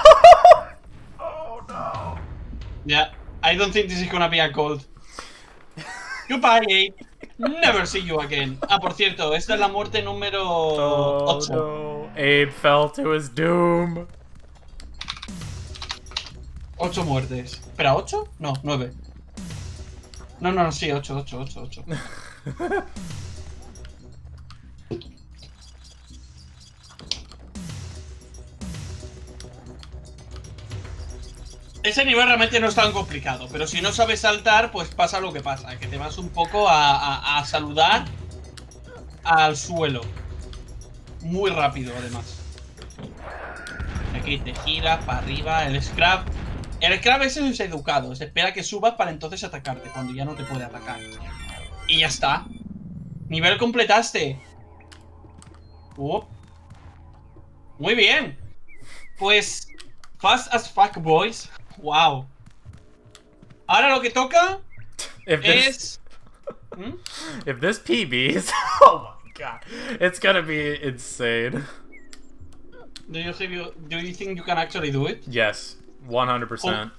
A: oh no!
B: Yeah, I don't think this is gonna be a gold. Goodbye, Abe. Never see you again. Ah, por cierto, esta es la muerte número
A: Oh no! Abe fell to his doom.
B: 8 muertes. ¿Espera, 8? No, 9. No, no, no, sí, 8, 8, 8, 8. Ese nivel realmente no es tan complicado, pero si no sabes saltar, pues pasa lo que pasa, que te vas un poco a, a- a saludar al suelo. Muy rápido, además. Aquí te giras para arriba, el scrap. El scrap ese es educado, se espera que subas para entonces atacarte, cuando ya no te puede atacar. Y ya está. Nivel completaste. Uh. Muy bien. Pues, fast as fuck, boys. Wow. Ahora lo que toca
A: If this
B: es... ¿Mm?
A: if this PBs, oh my god, it's gonna be insane.
B: Do you, you, do you think you can actually do it?
A: Yes, one hundred percent.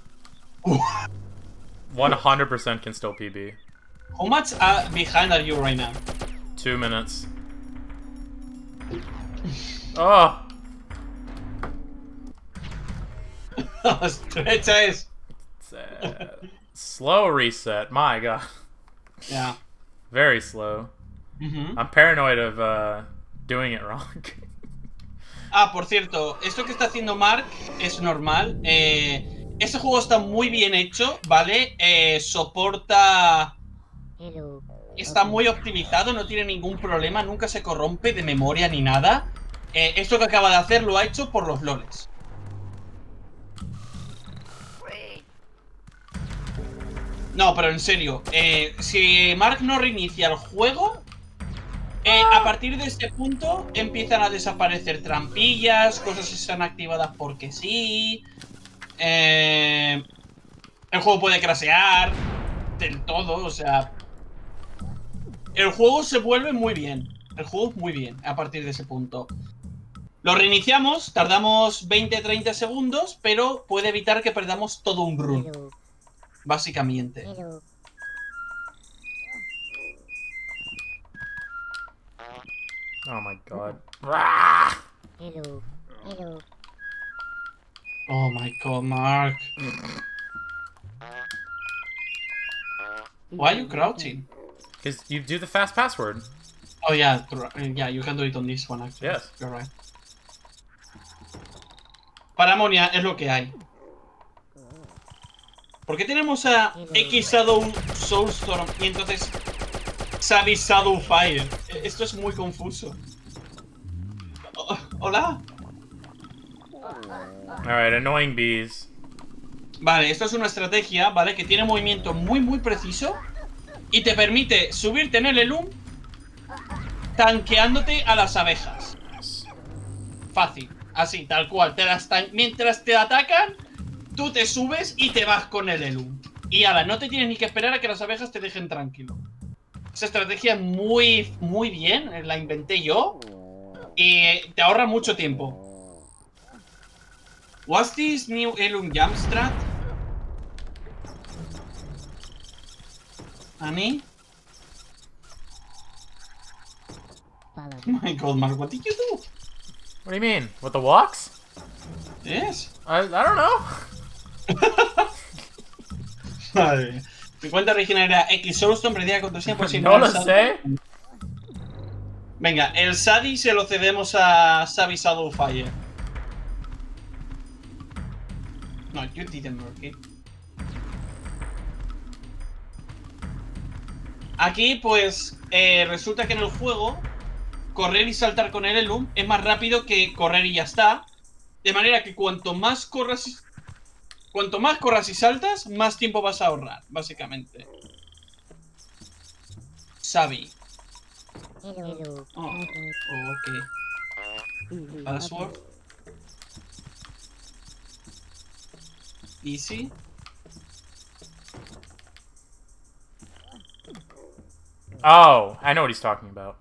B: Oh.
A: One hundred percent can still PB.
B: How much uh, behind are you right now?
A: Two minutes. Oh,
B: Estrecha es.
A: slow reset. My god,
B: Yeah.
A: very slow.
B: Ujú.
A: I'm paranoid of uh, doing it wrong.
B: Ah, por cierto, esto que está haciendo Mark es normal. Eh, este juego está muy bien hecho, ¿vale? Eh, soporta. Está muy optimizado, no tiene ningún problema, nunca se corrompe de memoria ni nada. Eh, esto que acaba de hacer lo ha hecho por los loles. No, pero en serio, eh, si Mark no reinicia el juego, eh, a partir de este punto empiezan a desaparecer trampillas, cosas que están activadas porque sí. eh, el juego puede crasear del todo, o sea. El juego se vuelve muy bien. El juego es muy bien a partir de ese punto. Lo reiniciamos, tardamos 20-30 segundos, pero puede evitar que perdamos todo un run, básicamente.
A: Oh my god.
E: Hello. Hello.
B: Oh my god, Mark. Why are you crouching?
A: Because you do the fast password.
B: Oh yeah, yeah, you can do it on this one actually.
A: Yes.
B: You're right. Paramonia es lo que hay. ¿Por qué tenemos a X Shadow Soulstorm y entonces Xavi Shadowfire? E- Esto es muy confuso. Oh, Hola.
A: Alright, annoying bees.
B: Vale, esto es una estrategia, ¿vale? Que tiene movimiento muy, muy preciso y te permite subirte en el Elum tanqueándote a las abejas. Fácil, así, tal cual. Te las Mientras te atacan, tú te subes y te vas con el Elum. Y ahora, no te tienes ni que esperar a que las abejas te dejen tranquilo. Esa estrategia es muy, muy bien, la inventé yo y te ahorra mucho tiempo. What's this new Elum jump strat? Annie? Oh my god, Mark, what did you do?
A: What do you mean? With the walks?
B: Yes.
A: I, I don't know.
B: Madre mía. Mi cuenta original era X Soulstone, perdida por si
A: No
B: no
A: lo sé.
B: Venga, el Sadi se lo cedemos a Savi Shadowfire. No, you didn't work it. Aquí, pues, eh, resulta que en el juego, correr y saltar con el Elum es más rápido que correr y ya está. De manera que cuanto más corras Cuanto más corras y saltas, más tiempo vas a ahorrar, básicamente. Sabi.
E: Hello.
B: Oh, ok. Password. Easy.
A: Oh, I know what he's talking about.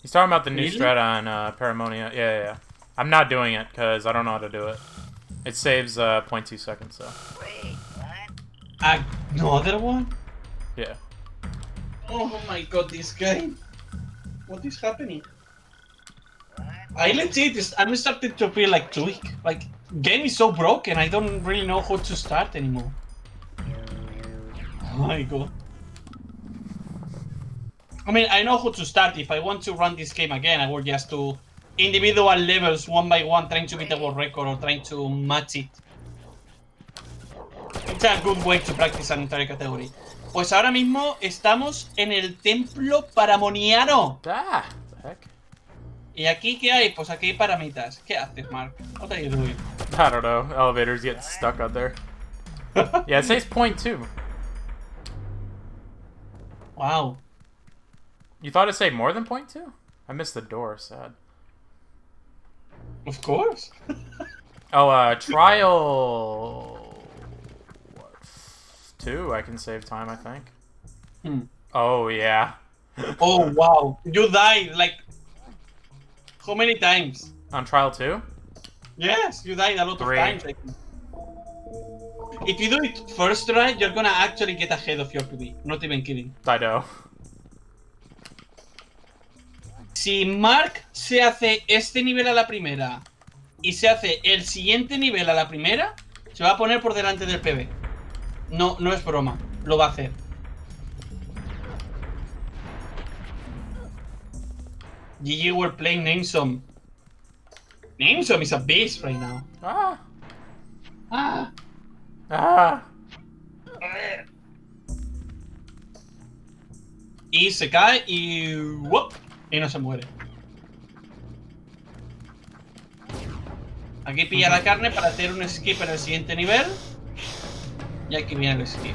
A: He's talking about the new
B: Really?
A: strat on uh, Paramonia. Yeah, yeah, yeah. I'm not doing it because I don't know how to do it. It saves uh, 0.2 seconds, so Wait, what?
B: Another one?
A: yeah.
B: Oh my god, this game. What is happening? I legit, I'm starting to feel like tweak. Like, game is so broken, I don't really know how to start anymore. Oh my god. I mean, I know how to start. If I want to run this game again, I will just do individual levels one by one, trying to beat the world record or trying to match it. It's a good way to practice an entire category. Pues ahora mismo estamos en el templo paramoniano.
A: Ah, heck?
B: ¿Y aquí qué hay? Pues aquí hay paramitas. ¿Qué haces, Mark? What are you doing?
A: I don't know. Elevators get stuck out there. Yeah, it says 0.2.
B: Wow.
A: You thought it said more than 0.2? I missed the door. Sad.
B: Of course.
A: Oh, uh, trial what, two. I can save time. I think.
B: Hmm.
A: Oh yeah.
B: Oh, wow. You died, like... How many times?
A: On trial two.
B: Yes, you died a lot
A: Three.
B: of times. I. If you do it first try, you're gonna actually get ahead of your PB. Not even kidding.
A: I know.
B: Si Mark se hace este nivel a la primera y se hace el siguiente nivel a la primera, se va a poner por delante del PB. No, no es broma. Lo va a hacer. GG, we're playing Namesome. Namesome is a beast right now.
A: Ah.
B: Ah.
A: Ah.
B: Y se cae y... ¡wup! Y no se muere. Aquí pilla la carne para hacer un skip en el siguiente nivel. Y aquí viene el skip.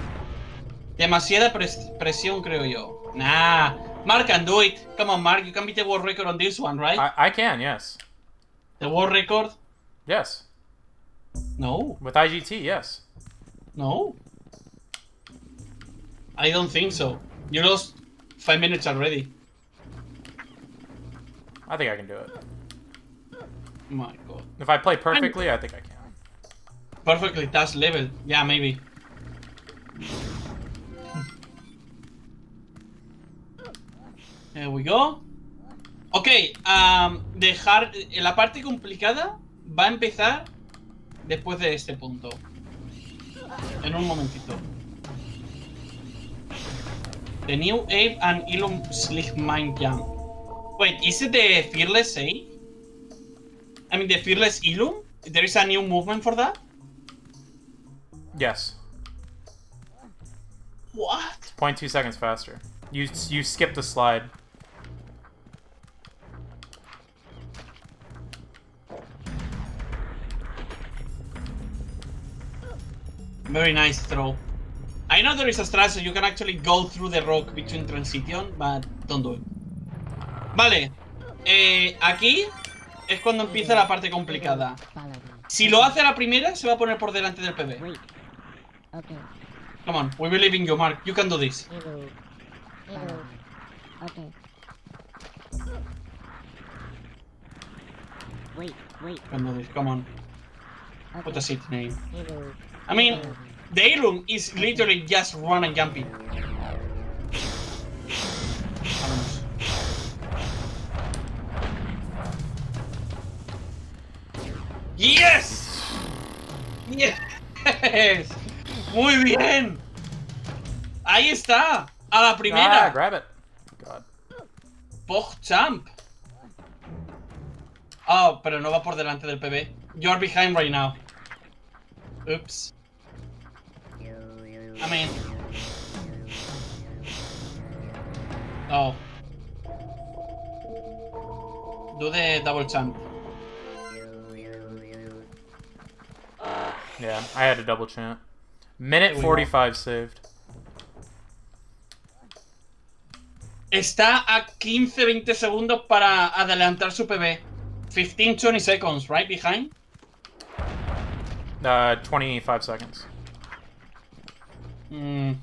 B: Demasiada pres- presión, creo yo. Nah. Mark can do it. Come on, Mark. You can beat the world record on this one, right?
A: I, I can. Yes.
B: the world record?
A: Yes.
B: No.
A: With IGT. Yes.
B: No. I don't think so. You lost five minutes already.
A: I think I can do it.
B: My god.
A: If I play perfectly, I think I can.
B: Perfectly task level. Yeah, maybe. There we go. Ok, am, dejar. La parte complicada va a empezar después de este punto. En un momentito. The new Ape and Elon Slick Mind Jump. Wait, is it the Fearless Ape? I mean, the Fearless Ilum? There is a new movement for that?
A: Yes.
B: What?
A: 0.2 seconds faster. You you skipped the slide.
B: Very nice throw. I know there is a strat so you can actually go through the rock between transition, but don't do it. Vale. Eh, aquí es cuando empieza la parte complicada. Si lo hace a la primera, se va a poner por delante del PB. Come on, we believe in you, Mark. You can do this. Can do this. Come on. What a shit name. I mean, the Ilum is literally just run and jumping. Yes! Yes! Muy bien. Ahí está. A la
A: Ah,
B: primera.
A: grab it. God.
B: PogChamp. Oh, pero no va por delante del PB. You're behind right now. Oops. I mean. Oh. Do the double champ.
A: Yeah, I had a double chant. Minute
B: Here we go.
A: 45 saved.
B: Está a 15-20 segundos para adelantar su PB. 15-20 seconds, right behind?
A: Uh, 25 seconds.
B: Mm.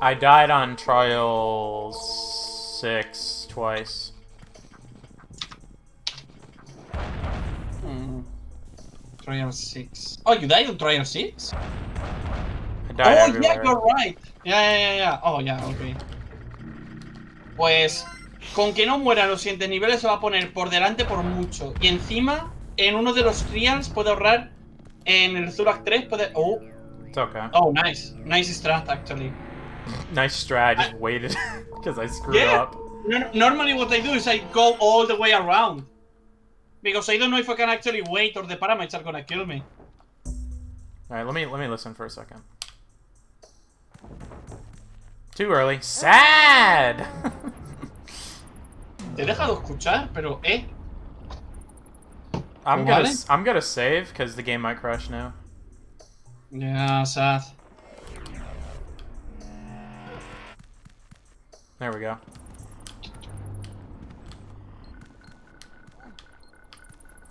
A: I died on trial six twice.
B: Trial 6. Oh, you died on Trial 6?
A: I died
B: Oh, yeah, you're right. Ya, ya, ya. Oh, ya, ok. Pues, con que no muera los siguientes niveles se va a poner por delante por mucho. Y encima, en uno de los trials puede ahorrar. En el Zurak 3 puede. Oh,
A: It's okay.
B: oh, nice. Nice strat, actually.
A: Nice strat. I just waited because I screwed
B: Yeah.
A: up.
B: No- normally, what I do is I go all the way around. Because I don't know if I can actually wait or the pyramids are gonna kill me.
A: All right, let me let me listen for a second. Too early. Sad.
B: Te he dejado escuchar, pero eh.
A: I'm gonna I'm gonna save because the game might crash now.
B: Yeah, sad.
A: There we go.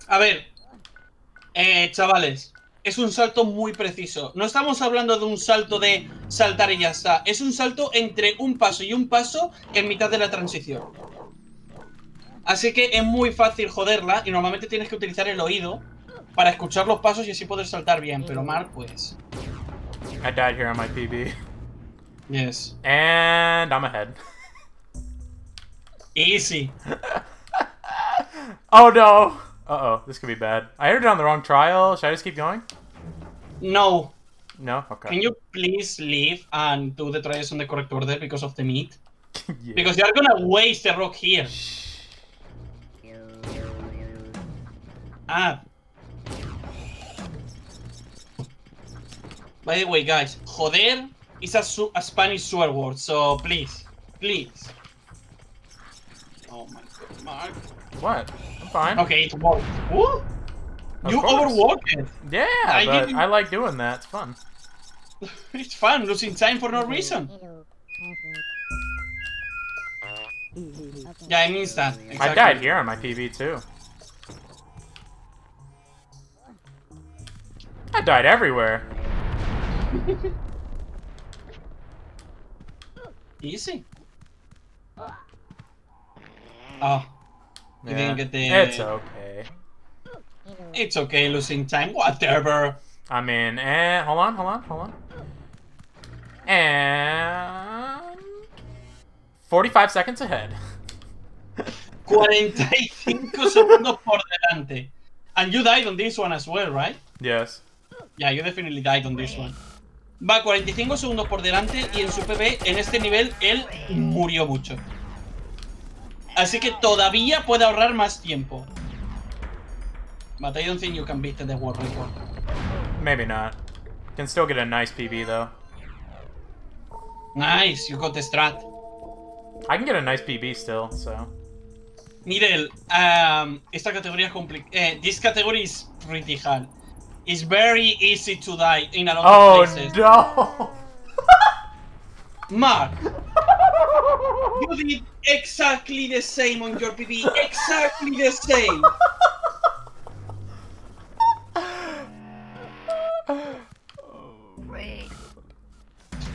B: A ver, eh, chavales, es un salto muy preciso. No estamos hablando de un salto de saltar y ya está. Es un salto entre un paso y un paso en mitad de la transición. Así que es muy fácil joderla y normalmente tienes que utilizar el oído para escuchar los pasos y así poder saltar bien. Pero Mark, pues...
A: I died here on my PB,
B: Yes.
A: and I'm ahead.
B: Easy.
A: Oh no! Uh oh, this could be bad. I entered on the wrong trial. Should I just keep going?
B: No.
A: No. Okay.
B: Can you please leave and do the trials on the correct order because of the meat?
A: yeah.
B: Because you're gonna waste the rock here. Ah. By the way, guys, joder is a, su- a Spanish swear word, so please, please. Oh my god, Mark.
A: What? I'm fine.
B: Okay, it worked. Woo!
A: Of
B: You
A: course.
B: overworked it.
A: Yeah,
B: I
A: but I like doing that. It's fun.
B: It's fun, losing time for no reason. Yeah, it means that.
A: I died here on my PB too. I died everywhere.
B: Easy. Oh, You
A: Yeah.
B: didn't get the-
A: It's okay.
B: it's okay losing time, whatever.
A: I mean, and hold on, hold on, hold on. And 45 seconds ahead.
B: 45 segundos por delante. And you died on this one as well, right?
A: yes.
B: Yeah, you definitely died on this one. Va 45 segundos por delante y en su PB, en este nivel, él murió mucho. Así que todavía puede ahorrar más tiempo. But I don't think you can beat the world record.
A: Maybe not. Can still get a nice PB though.
B: Nice, you got the strat.
A: I can get a nice PB still, so.
B: Mirel, um, esta categoría es complicada. Eh, this category is pretty hard. It's very easy to die in a lot
A: Oh
B: of places.
A: no!
B: Mark, you did exactly the same on your PB. Exactly the same.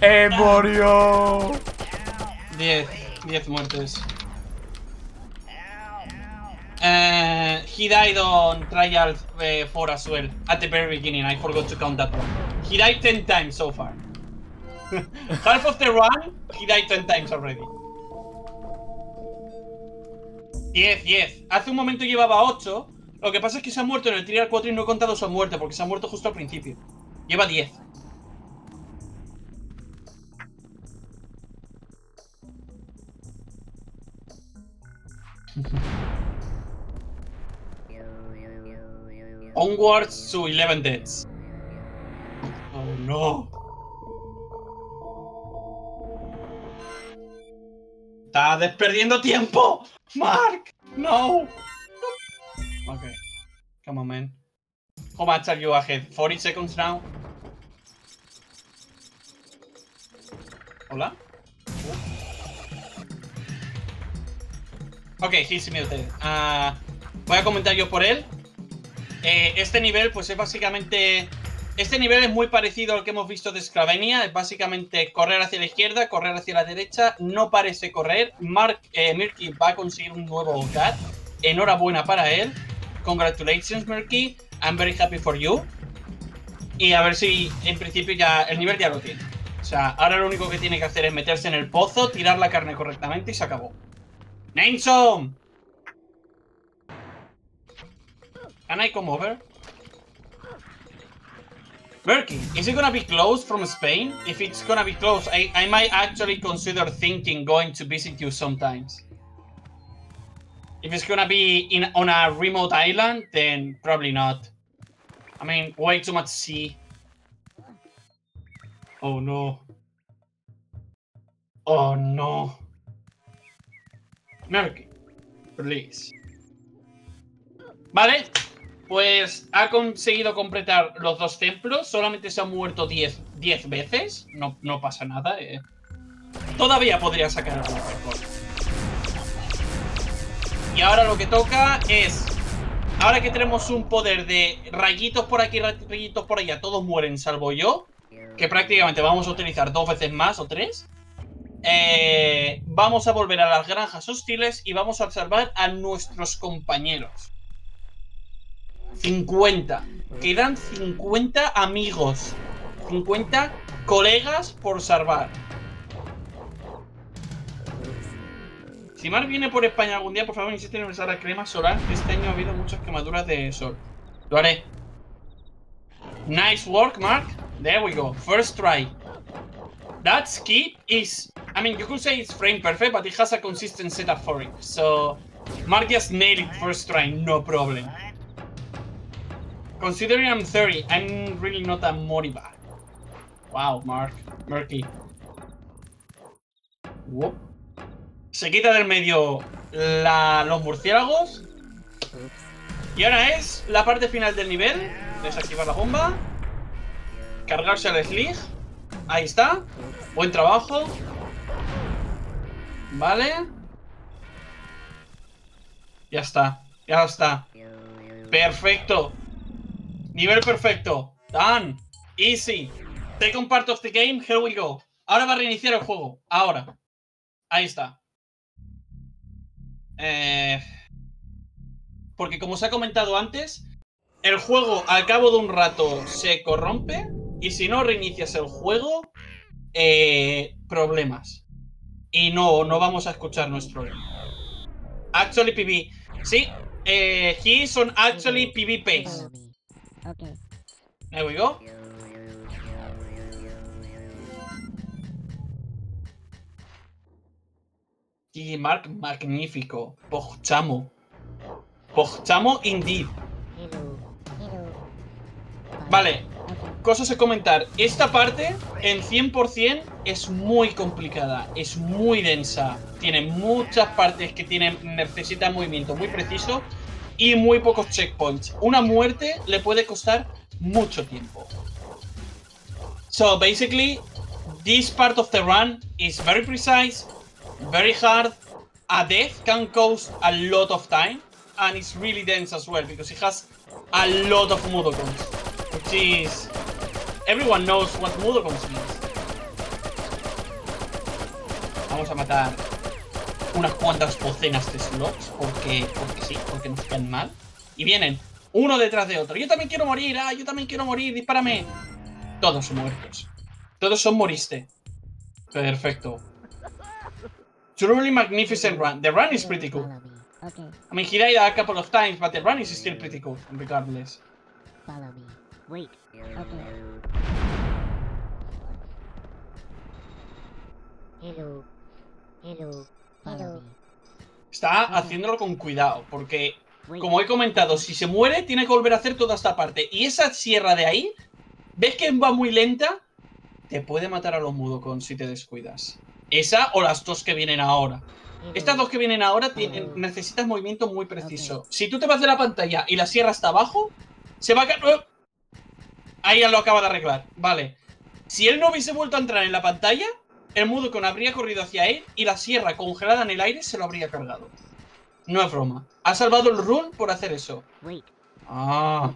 A: hey, Mario!
B: 10, 10 muertes. Uh, he died on trial uh, 4 as well at the very beginning. I forgot to count that one. He died 10 times so far. Half of the run, he died 10 times already. 10, 10. Hace un momento llevaba 8. Lo que pasa es que se ha muerto en el trial 4 y no he contado su muerte porque se ha muerto justo al principio. Lleva 10. Onwards to 11 deaths. Oh no. Está desperdiendo tiempo. Mark, no. Okay. Come on, man. How much are you ahead? 40 seconds now. Hola. Ok, he's muted. Ah, voy a comentar yo por él. Eh, este nivel, pues es básicamente Este nivel es muy parecido al que hemos visto de Scravenia. Es básicamente correr hacia la izquierda, correr hacia la derecha. No parece correr. Mark eh, Mirky va a conseguir un nuevo hogar. Enhorabuena para él. Congratulations, Mirky. I'm very happy for you. Y a ver si en principio ya el nivel ya lo tiene. O sea, ahora lo único que tiene que hacer es meterse en el pozo, tirar la carne correctamente y se acabó. ¡Nameson! Can I come over? Murky, is it gonna be close from Spain? If it's gonna be close, I, I might actually consider thinking going to visit you sometimes. If it's gonna be in on a remote island, then probably not. I mean, way too much sea. Oh no. Oh no. Murky, please. Vale, pues ha conseguido completar los dos templos. Solamente se ha muerto 10 veces. No, no pasa nada. Eh. Todavía podría sacar algún mejor. Y ahora lo que toca es... Ahora que tenemos un poder de rayitos por aquí, rayitos por allá, todos mueren salvo yo. Que prácticamente vamos a utilizar dos veces más o tres. Eh, vamos a volver a las granjas hostiles y vamos a salvar a nuestros compañeros. 50. Quedan 50 amigos. 50 colegas por salvar. Si Mark viene por España algún día, por favor, insiste en usar la crema solar. Este año ha habido muchas quemaduras de sol. Lo haré. Nice work, Mark. There we go. First try. That skip is... I mean, you could say it's frame perfect, but it has a consistent setup for it. So, Mark just nailed it first try, no problem. Considering I'm 30, I'm really not a Moriba. Wow, Mark. Murky. Whoop. Se quita del medio los murciélagos. Y ahora es la parte final del nivel. Desactivar la bomba. Cargarse al Slig. Ahí está. Buen trabajo. Vale. Ya está. Ya está. Perfecto. Nivel perfecto. Done. Easy. Second part of the game. Here we go. Ahora va a reiniciar el juego. Ahora. Ahí está. Eh... Porque como os ha comentado antes, el juego al cabo de un rato se corrompe y si no reinicias el juego, eh, problemas. Y no, no vamos a escuchar nuestro Actually PB. Sí, eh, he is on actually PB pace.
E: Okay.
B: There we go. Y Mark, magnífico. Pogchamo. Pogchamo indeed. Vale, cosas a comentar. Esta parte, en 100%, es muy complicada. Es muy densa. Tiene muchas partes que tienen, necesitan movimiento muy preciso y muy pocos checkpoints. Una muerte le puede costar mucho tiempo. So, basically, this part of the run is very precise, very hard. A death can cost a lot of time, and it's really dense as well because it has a lot of Mudokons, which is everyone knows what Mudokons means. Vamos a matar unas cuantas docenas de slots porque, porque sí, porque nos quedan mal. Y vienen uno detrás de otro. Yo también quiero morir, ah, yo también quiero morir, dispárame. Todos son muertos. Todos son moriste. Perfecto. Truly magnificent run. The run is pretty cool. I mean, he died a couple of times, but the run is still pretty cool, regardless.
E: Follow. Hello. Hello.
B: Está haciéndolo con cuidado, porque, como he comentado, si se muere, tiene que volver a hacer toda esta parte. Y esa sierra de ahí, ¿ves que va muy lenta? Te puede matar a los Mudokon si te descuidas. Esa o las dos que vienen ahora. Estas dos que vienen ahora tienen, necesitas movimiento muy preciso. Si tú te vas de la pantalla y la sierra está abajo, se va a caer. ¡Oh! Ahí ya lo acaba de arreglar. Vale. Si él no hubiese vuelto a entrar en la pantalla, el Mudokon habría corrido hacia él y la sierra congelada en el aire se lo habría cargado. No es broma. Ha salvado el run por hacer eso. Ah.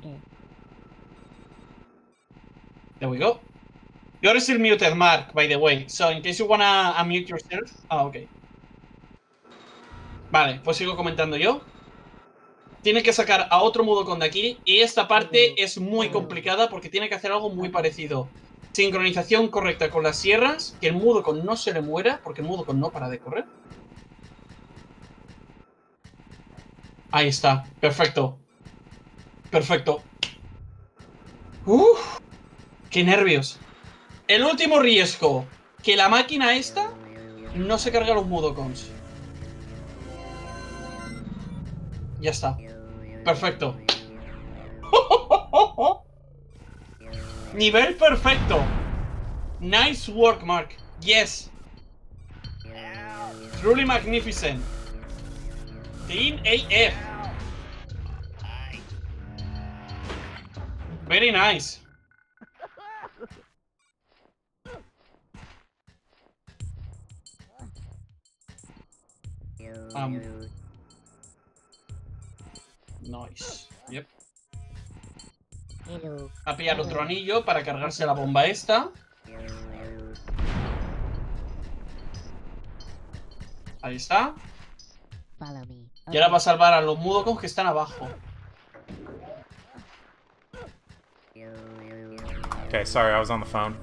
B: There we go. You're still muted, Mark, by the way. So, in case you wanna unmute yourself. Ah, ok. Vale, pues sigo comentando yo. Tiene que sacar a otro Mudokon de aquí. Y esta parte es muy complicada porque tiene que hacer algo muy parecido. Sincronización correcta con las sierras. Que el Mudokon no se le muera, porque el Mudokon no para de correr. Ahí está. Perfecto. Perfecto. Uf, ¡Qué nervios! El último riesgo. Que la máquina esta no se carga los Mudokons. Ya está. Perfecto. Nivel perfecto. Nice work, Mark. Yes. Truly magnificent. Team AF. Very nice. Um, nice. A pillar otro anillo para cargarse la bomba esta. Ahí está. Y ahora va a salvar a los mudokons que están abajo.
A: Okay, sorry, I was on the phone.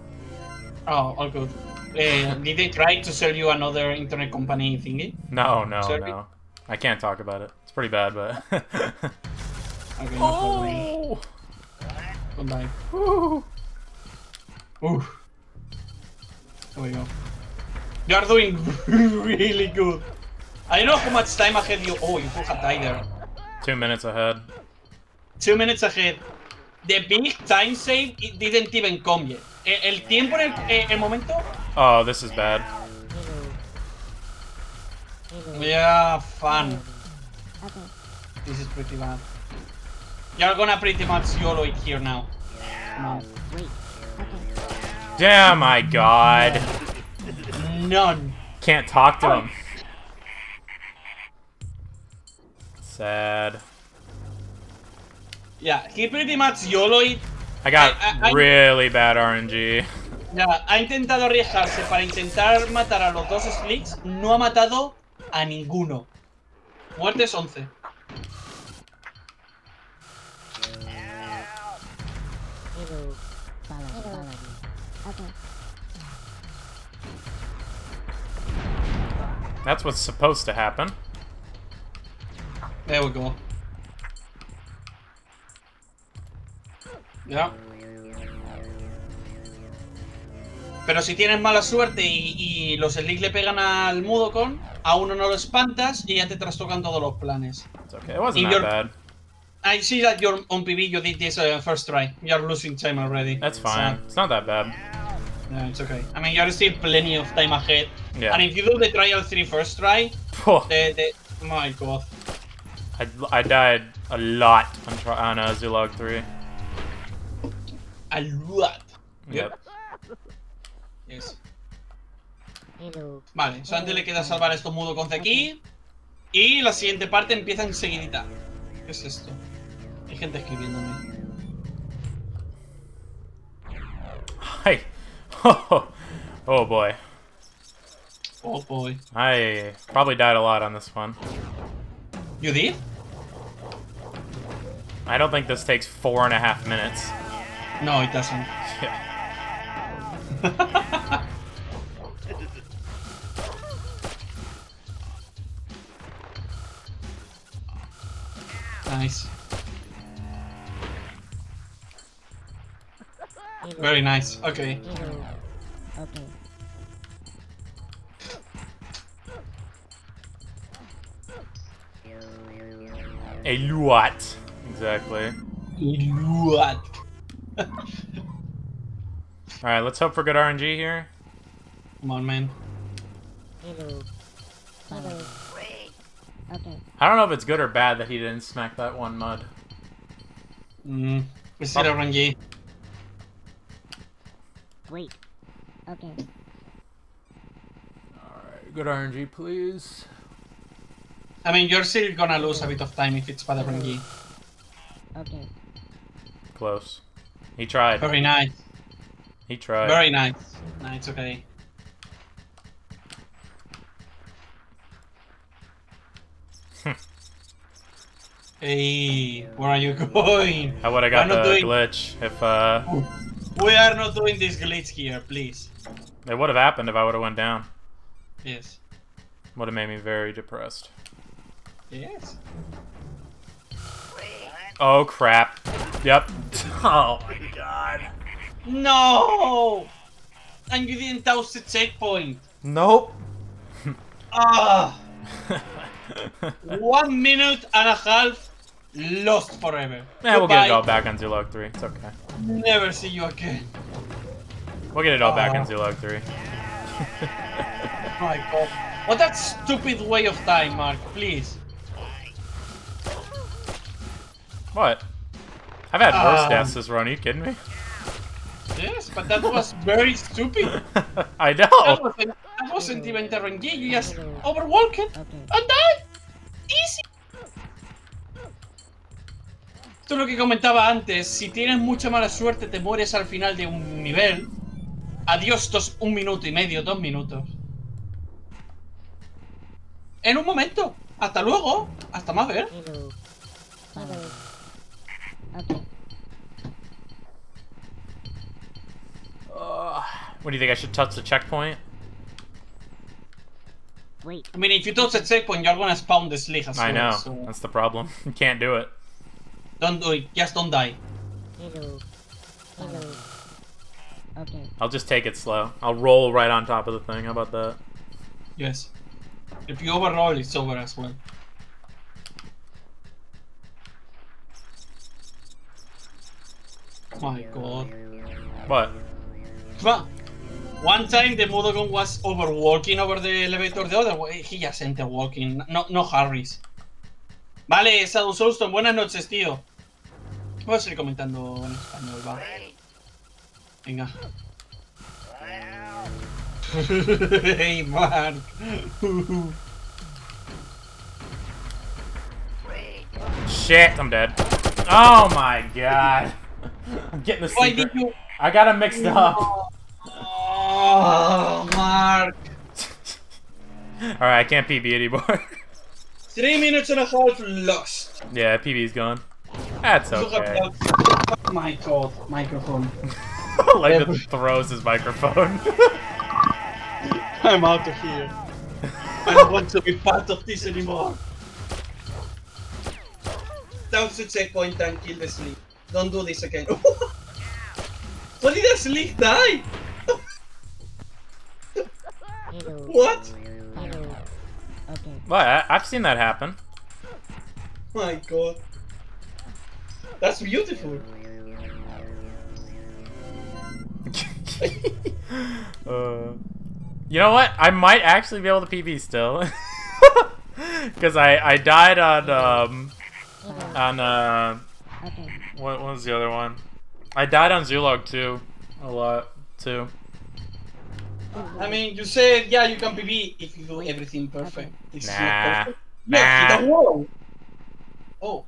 B: Oh, all good. Eh, did they try to sell you another internet company thingy?
A: No, no,
B: Sorry?
A: no. I can't talk about it. It's pretty bad, but.
B: Okay, no problem.
A: oh!
B: Oh, don't die.
A: Woo.
B: Oof. There we go. You are doing really good. I don't know how much time ahead you. Oh, you could have died there.
A: Two minutes ahead.
B: Two minutes ahead. The big time save it didn't even come yet. El, el tiempo en el, el momento.
A: Oh, this is bad.
E: Hello. Hello.
B: Yeah, fun.
E: Okay.
B: This is pretty bad. You're gonna pretty much YOLO it here now. No.
A: Damn, my god.
B: None.
A: Can't talk to him. Sad.
B: Yeah, he pretty much YOLO it.
A: I got
B: I- I-
A: really bad RNG.
B: Ya, ha intentado arriesgarse para intentar matar a los dos Slicks. No ha matado a ninguno. Muertes 11.
A: That's what's supposed to happen.
B: There we go. Ya. Pero si tienes mala suerte y, y los Slicks le pegan al Mudokon, a uno no lo espantas y ya te trastocan todos los planes.
A: It's okay. It wasn't
B: Y
A: that bad.
B: I see that you're on PB, you did this uh, first try. You're losing time already.
A: That's
B: So,
A: fine. It's not that bad.
B: yeah, it's okay. I mean, you're still plenty of time ahead.
A: Yeah.
B: And if you do the trial 3 first try,
A: Oh,
B: the, the, my god.
A: I, I died a lot on, tri- on uh, Zulog 3.
B: A lot.
A: Yep.
B: Yes.
E: Hello.
B: Vale, solamente le queda salvar a estos mudo de aquí. Y la siguiente parte empieza enseguidita. ¿Qué es esto? Hay gente escribiéndome.
A: Hi. Oh, oh boy.
B: Oh boy.
A: I probably died a lot on this one.
B: You did?
A: I don't think this takes four and a half minutes.
B: No, it doesn't.
A: Yeah.
B: Nice. Very nice. Okay.
E: Okay.
A: A lot. Exactly.
B: A What?
A: Alright, let's hope for good RNG here.
B: Come on, man.
E: Hello. Follow. Okay.
A: I don't know if it's good or bad that he didn't smack that one mud.
B: Mm. It's still RNG.
E: Wait. Okay.
A: Alright, good RNG, please.
B: I mean, you're still gonna lose a bit of time if it's bad RNG.
E: Okay.
A: Close. He tried.
B: Very nice.
A: He tried.
B: Very nice. No, it's okay. hey, where are you going?
A: I would have got
B: We're not
A: the
B: doing-
A: glitch if uh
B: We are not doing this glitch here, please.
A: it would have happened if I would have went down.
B: Yes.
A: Would have made me very depressed.
B: Yes.
A: Oh crap. Yep. Oh my god.
B: No! And you didn't touch the checkpoint.
A: Nope.
B: Ah! One minute and a half lost forever.
A: Yeah, we'll get it all back on Zulog 3. It's okay.
B: Never see you again.
A: We'll get it all back on Zulog 3.
B: Oh my god. What that stupid way of time, Mark, please.
A: What? I've had worse
B: Um.
A: deaths this run. Are you kidding me?
B: Yes, but that was very stupid.
A: I
B: That
A: know.
B: wasn't, that wasn't even the RNG, you just overwalk it and die. Easy. Esto es lo que comentaba antes, si tienes mucha mala suerte te mueres al final de un nivel. Adiós dos, un minuto y medio, dos minutos. En un momento. Hasta luego. Hasta más ver.
A: Ugh. what do you think? I should touch the checkpoint?
E: Wait.
B: I mean, if you touch the checkpoint, you're gonna spawn the slig as
A: I
B: well,
A: know.
B: so
A: That's the problem. You can't do it.
B: Don't do it. Just don't die.
E: Hello. Hello. Okay.
A: I'll just take it slow. I'll roll right on top of the thing. How about that?
B: Yes. If you overroll, it's over as well. My god.
A: What?
B: Well, one time the Mudogon was overwalking over the elevator, the other way he just entered walking. No, no Harris. Vale, Shadow Soulstone, buenas noches, tío. Voy a seguir comentando en español, va. Venga. hey, Mark.
A: Shit, I'm dead. Oh my god. I'm getting the secret.
B: you?
A: I got them mixed up.
B: Oh, Mark.
A: Alright, I can't PB anymore.
B: Three minutes and a half lost.
A: yeah, PB's gone. That's
B: Look
A: okay.
B: at that. Oh my god, microphone.
A: like it throws his microphone.
B: I'm out of here. I don't want to be part of this anymore. Down to checkpoint and kill the sleep. Don't do this again. What did the sleep die? What?
E: Okay.
A: what? I- I've seen that happen.
B: My god. That's beautiful.
A: uh, you know what? I might actually be able to PB still. Because I, I died on, um, on, uh, what, what was the other one? I died on Zulog too. A lot, too.
B: I mean, you said, yeah, you can PB if you do everything perfect. It's
A: Nah.
B: perfect. Yeah,
A: Nah.
B: a. Oh,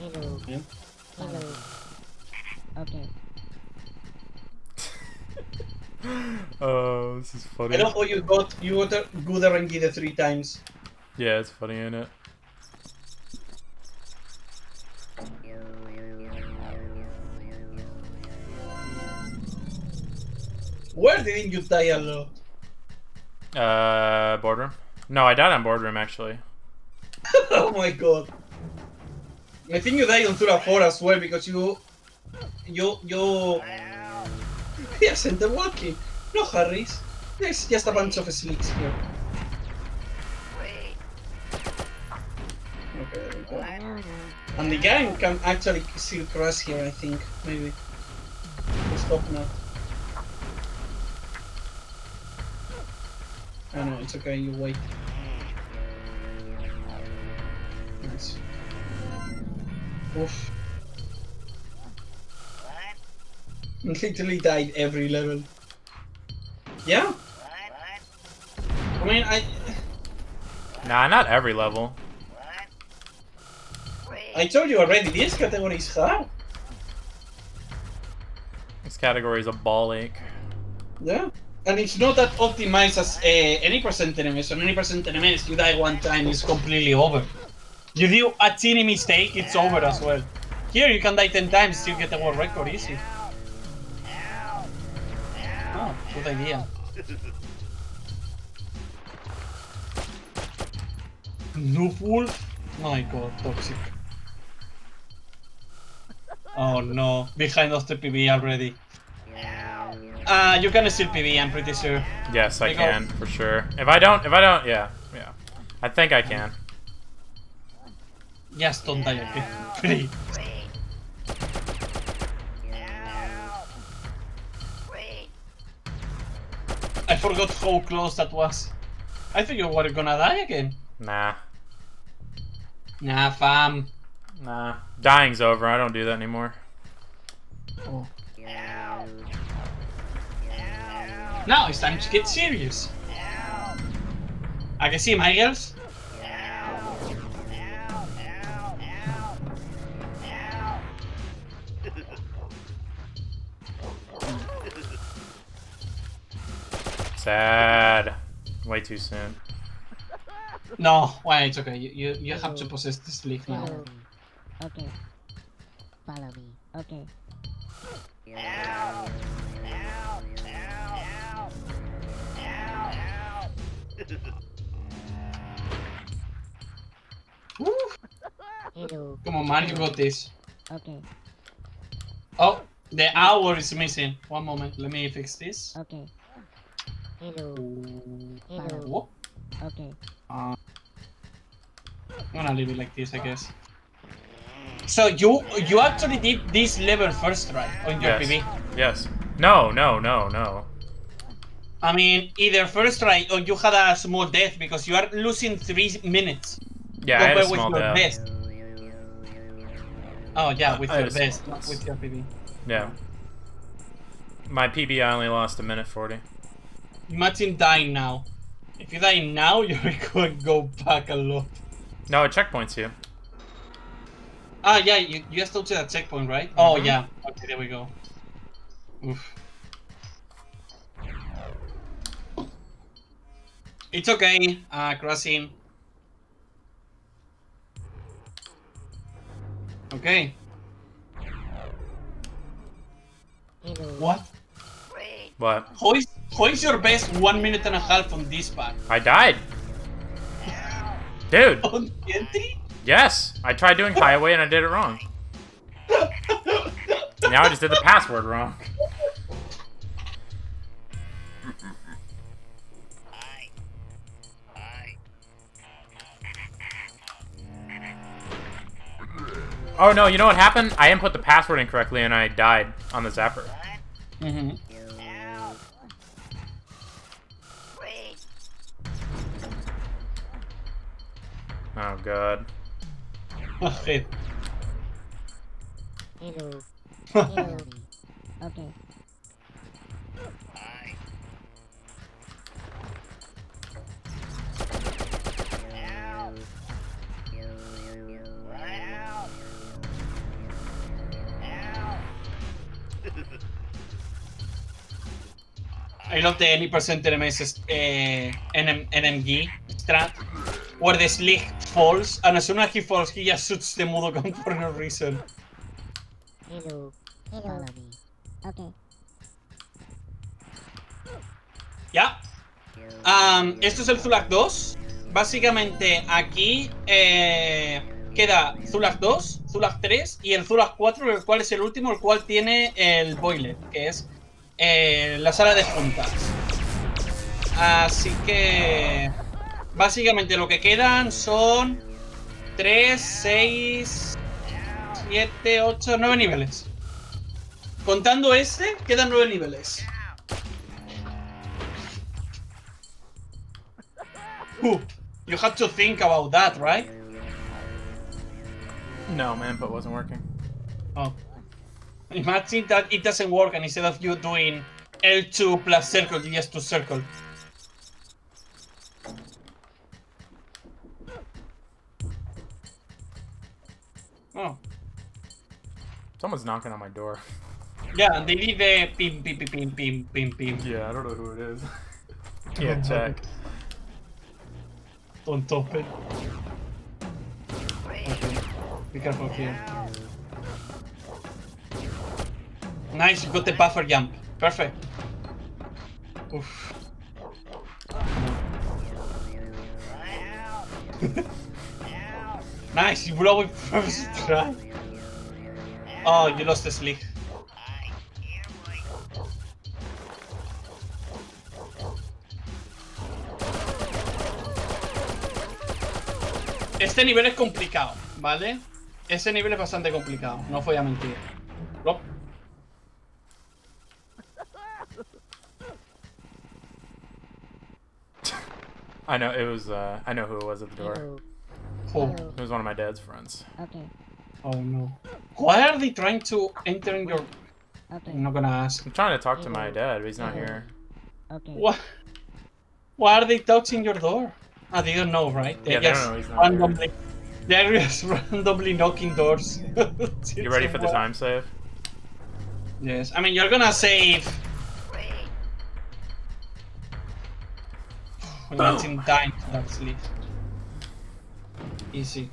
E: Hello.
B: Yeah.
E: Hello. Okay.
A: Oh, this is funny.
B: I know how you got you got a good RNG the three times.
A: Yeah, it's funny, isn't it?
B: Where didn't you die a lot?
A: Uh, boardroom? No, I died on boardroom actually.
B: oh my god. I think you died on Tura 4 as well because you you you Yes, enter walking. No Harris. There's just a bunch of slicks here. Okay, there we go. And the game can actually still crash here, I think. Maybe. Let's stop now. Oh no, it's okay, you wait. Oof. Literally died every level. Yeah? I mean, I
A: Nah, not every level.
B: I told you already, this category is hard.
A: This category is a ball ache.
B: Yeah. And it's not that optimized as uh, any percent enemies. On any percent enemies, you die one time, it's completely over. You do a teeny mistake, it's over as well. Here you can die 10 times, still get the world record easy. Oh, good idea. Noob Wolf? My god, toxic. Oh no, behind us the PB already. Uh, you can still PB, I'm pretty sure.
A: Yes, I
B: ol'
A: can for sure. If I don't, if I don't, yeah, yeah. I think I can.
B: Just don't die? Please. I forgot how close that was. I think you were gonna die again.
A: Nah,
B: Nah, fam.
A: nah. Dying's over. I don't do that anymore.
B: Oh. Now it's time to get serious. I can see my girls.
A: Sad. Way too soon.
B: No, well, it's okay. You, you, you have to possess this leaf now.
E: Follow me. Okay. Follow me. Okay.
B: Woo.
E: Hello.
B: Come on, man, you got this.
E: Okay.
B: Oh, the hour is missing. One moment, let me fix this.
E: Okay. Hello. Hello. Okay.
B: Uh, I'm gonna leave it like this, I guess. So you you actually did this level first, right? On your
A: Yes.
B: PB.
A: Yes. No, no, no, no.
B: I mean, either first try or you had a small death because you are losing three minutes
A: Yeah, I had a
B: compared with
A: small
B: your
A: death.
B: best. Oh yeah, with
A: I
B: your best, with your PB.
A: Yeah. My PB, I only lost a minute 40.
B: Imagine dying now. If you die now, you're going to go back a lot.
A: No, it checkpoints you.
B: Ah, yeah, you, you just touched that checkpoint, right? Oh,
A: Mhm.
B: yeah. Okay, there we go. Oof. It's okay, uh, crossing. Okay. What?
A: What?
B: How is your best one minute and a half on this pack?
A: I died. Dude,
B: On entry?
A: yes. I tried doing highway and I did it wrong. Now I just did the password wrong. Oh no, you know what happened? I input the password incorrectly and I died on the zapper.
B: Mm-hmm.
A: God.
B: Okay.
E: Hello. Hello. Okay.
B: I love the any percent NMS uh, NM, NMG strat where the slick falls and as soon as he falls he just shoots the Mudokan for no reason.
E: Hello. Follow me. Okay.
B: Ya. Esto es el Zulak 2. Básicamente aquí eh, queda Zulak 2, Zulak 3 y el Zulak 4, el cual es el último, el cual tiene el boiler, que es eh, la sala de juntas. Así que básicamente lo que quedan son 3, 6, 7, 8, 9 niveles. Contando este, quedan 9 niveles. Ooh, you had to think about that, right?
A: No, my input wasn't working.
B: Oh. Imagine that it doesn't work and instead of you doing L2 plus circle, you just do circle. Oh.
A: Someone's knocking on my door.
B: Yeah, and they did the pim pim pim pim pim pim pim.
A: Yeah, I don't know who it is. Can't check.
B: On top it. Okay. Be careful here. Nice, you got the buffer jump. Perfect. Oof. nice, you blow it first try. Oh, you lost the sleek. Este nivel es complicado, ¿vale? Ese nivel es bastante complicado, no voy a mentir.
A: I know it was. Uh, I know who it was at the door.
E: Hello.
B: Oh,
A: It was one of my dad's friends.
E: Okay.
B: oh no. Why are they trying to enter in your...
E: Okay.
B: I'm not gonna ask.
A: I'm trying to talk to my dad, but he's not
E: Hello.
A: here.
E: Okay.
B: What? Why are they touching your door? Ah, they don't know, right? They're
A: Yeah, they don't
B: just
A: know he's not here.
B: randomly... They're just randomly knocking doors.
A: You ready for the time save?
B: Yes. I mean, you're gonna save... Imagine dying to that sleep. Easy.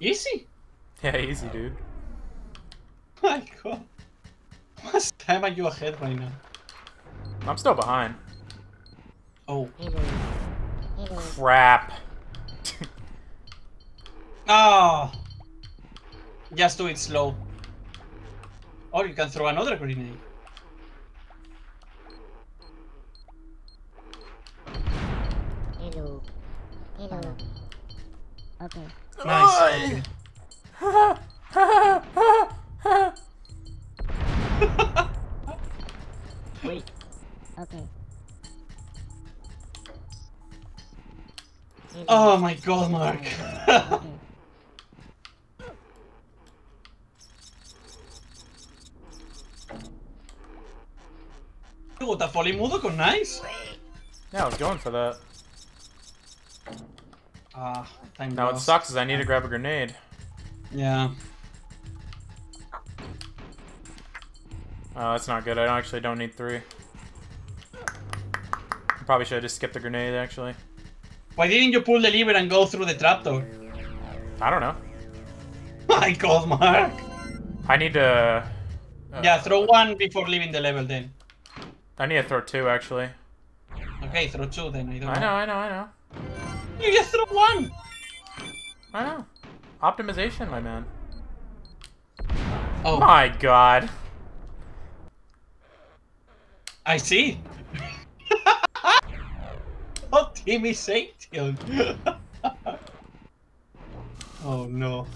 B: Easy?
A: Yeah, easy, dude.
B: My god. What time are you ahead right now?
A: I'm still behind.
B: Oh.
E: Hello. Hello.
A: Crap.
B: Ah! Just do it slow. Or you can throw another grenade.
E: Hello. Hello. Okay.
B: Nice.
E: Wait. Okay.
B: Oh my god, Mark.
E: Okay.
B: Puta, mudo con nice.
A: Yeah, I was going for that.
B: Ah, time
A: Now what sucks is I need to grab a grenade.
B: Yeah.
A: Oh, that's not good. I actually don't need three. Probably should have just skipped the grenade, actually.
B: Why didn't you pull the lever and go through the trapdoor?
A: I don't know.
B: My god, Mark.
A: I need to... uh,
B: Yeah, throw one before leaving the level then.
A: I need to throw two, actually.
B: Okay, throw two then. I don't
A: I know, I know, I know.
B: You just throw one.
A: I know. Optimization, my man.
B: Oh,
A: My god.
B: I see. oh, Timmy Sation. oh no.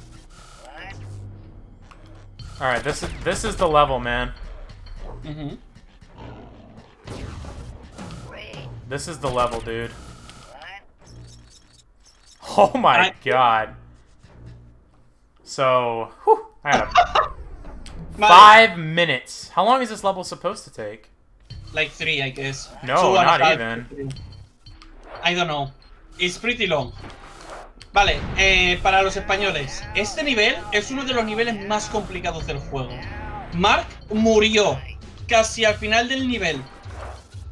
A: Alright, this is this is the level, man.
B: Mm-hmm.
A: This is the level, dude. Oh my
B: I-
A: god. So, whew, I had a five minutes. How long is this level supposed to take?
B: Like three, I guess.
A: No,
B: Two
A: not even.
B: three. I don't know. It's pretty long. Vale, eh, para los españoles, este nivel es uno de los niveles más complicados del juego. Mark murió casi al final del nivel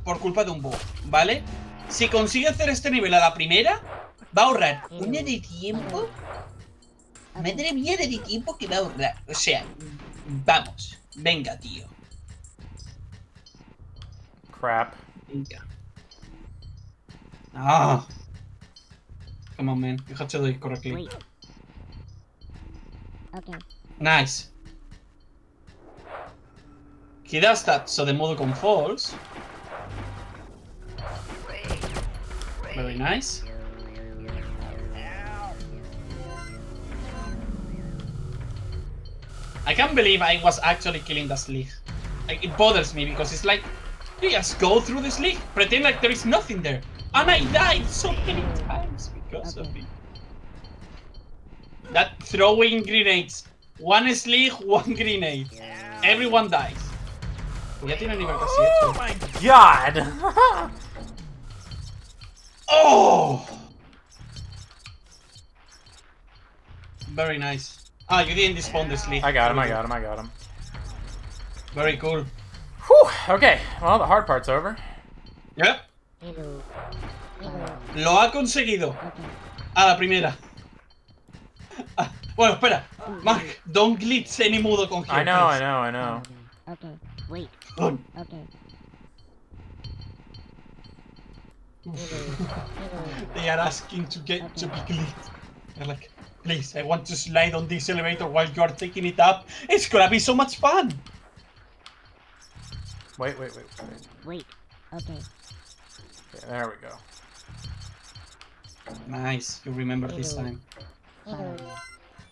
B: por culpa de un bug, ¿vale? Si consigue hacer este nivel a la primera, va a ahorrar una de tiempo. Madre mía de tiempo que va a ahorrar. O sea, vamos, venga, tío.
A: Crap.
B: Venga. Ah. Come on, man. You have to do it correctly.
E: Wait. Okay.
B: Nice. He does that so the Modicon falls. Very nice. I can't believe I was actually killing the sleeve. Like, it bothers me because it's like, you just go through the sleeve, pretend like there is nothing there. And I died so many times because of
E: Okay.
B: it. That throwing grenades. One sleeve, one grenade. Everyone dies. Ya tiene nivel casi
A: Oh my god!
B: Oh! Very nice. Ah, you didn't despawn the sleeve.
A: I got him, I got him, I got him.
B: Very cool.
A: Whew, okay, well, the hard part's over.
B: Yep. Lo ha conseguido. A la primera. Ah, bueno, espera. Mark, don't glitch any mudo con
A: I know, I know, I know.
E: Okay, wait, okay.
B: They are asking to get to be glitched. They're like, please, I want to slide on this elevator while you are taking it up. It's gonna be so much fun.
A: Wait, wait, wait, wait.
E: Wait, okay.
A: Okay, there we go.
B: Nice, you remember this time.
E: Follow me.